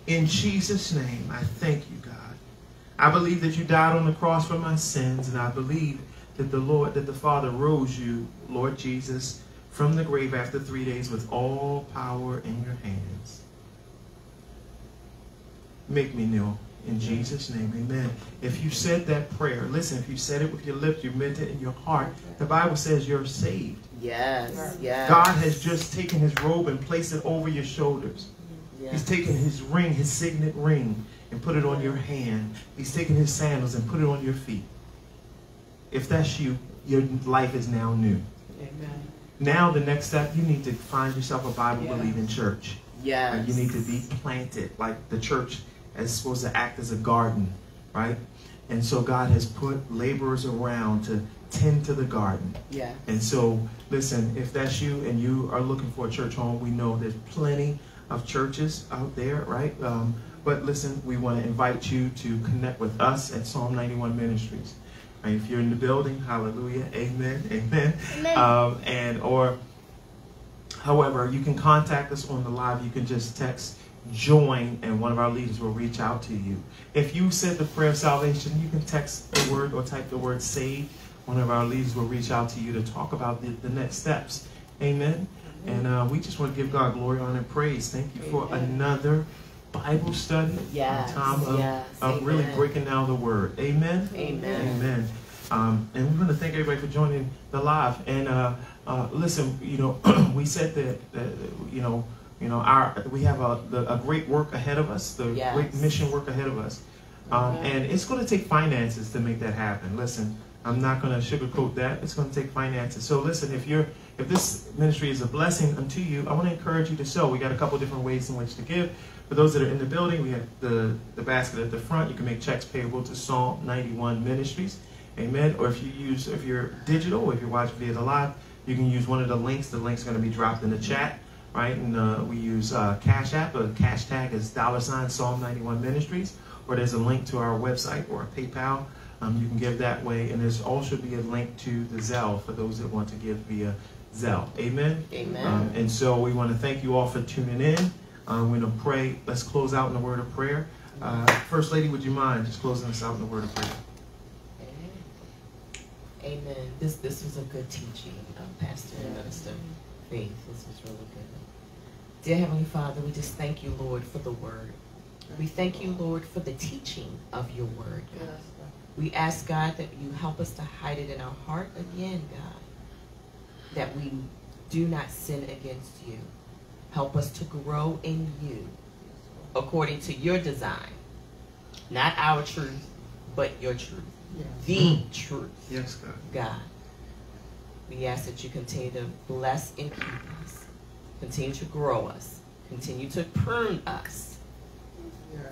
In Jesus' name, I thank you, God. I believe that you died on the cross for my sins, and I believe that the Lord, that the Father rose you, Lord Jesus, from the grave after three days with all power in your hands. Make me new. In Jesus' name, amen. If you said that prayer, listen, if you said it with your lips, you meant it in your heart, the Bible says you're saved. Yes. Yes. God has just taken his robe and placed it over your shoulders. Yes. He's taken his ring, his signet ring, and put it on your hand. He's taken his sandals and put it on your feet. If that's you, your life is now new. Amen. Now the next step, you need to find yourself a Bible-believing church. Yes. You need to be planted like the church is supposed to act as a garden, right? And so God has put laborers around to tend to the garden. Yes. And so, listen, if that's you and you are looking for a church home, we know there's plenty of churches out there, right? Um, but listen, we want to invite you to connect with us at Psalm 91 Ministries. Right? If you're in the building, hallelujah, amen, amen. Amen. Um, and or, however, you can contact us on the live. You can just text join, and one of our leaders will reach out to you. If you said the prayer of salvation, you can text the word or type the word save. One of our leaders will reach out to you to talk about the, the next steps. Amen. And uh, we just want to give God glory, honor, and praise. Thank you for Amen. another Bible study. Yes. time of, yes. of really breaking down the word. Amen. Amen. Amen. Um, and we want to thank everybody for joining the live. And uh, uh, listen, you know, we said that, that you know, you know, our we have a the, a great work ahead of us, the Yes. great mission work ahead of us, um, and it's going to take finances to make that happen. Listen, I'm not going to sugarcoat that. It's going to take finances. So listen, if you're if this ministry is a blessing unto you, I want to encourage you to sow. We got a couple different ways in which to give. For those that are in the building, we have the, the basket at the front. You can make checks payable to Psalm 91 Ministries. Amen. Or if you use, if you're digital, or if you're watching via the live, you can use one of the links. The link's going to be dropped in the chat, right? And uh, we use uh, Cash App. A cash tag is dollar sign Psalm 91 Ministries. Or there's a link to our website or PayPal. Um, you can give that way. And there's also be a link to the Zelle for those that want to give via Zelle. Amen. Amen. Um, and so we want to thank you all for tuning in. Um, we're going to pray. Let's close out in the word of prayer. Uh, First Lady, would you mind just closing us out in the word of prayer? Amen. This this was a good teaching, um, Pastor and Minister Faith. This was really good. Dear Heavenly Father, we just thank you, Lord, for the word. We thank you, Lord, for the teaching of your word. God. We ask, God, that you help us to hide it in our heart again, God, that we do not sin against you. Help us to grow in you according to your design. Not our truth, but your truth. The truth, Yes, God. God. We ask that you continue to bless and keep us. Continue to grow us. Continue to prune us.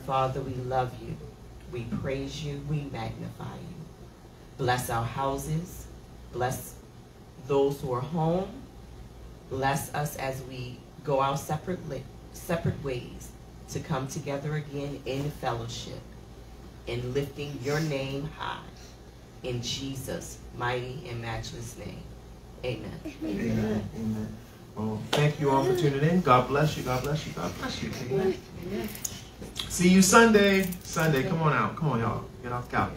Father, we love you. We praise you. We magnify you. Bless our houses. Bless those who are home. Bless us as we go our separate, separate ways to come together again in fellowship in lifting your name high. In Jesus' mighty and matchless name. Amen. Amen. Amen. Well, thank you all for tuning in. God bless you. God bless you. God bless you. Amen. See you Sunday. Sunday. Come on out. Come on, y'all. Get off the couch.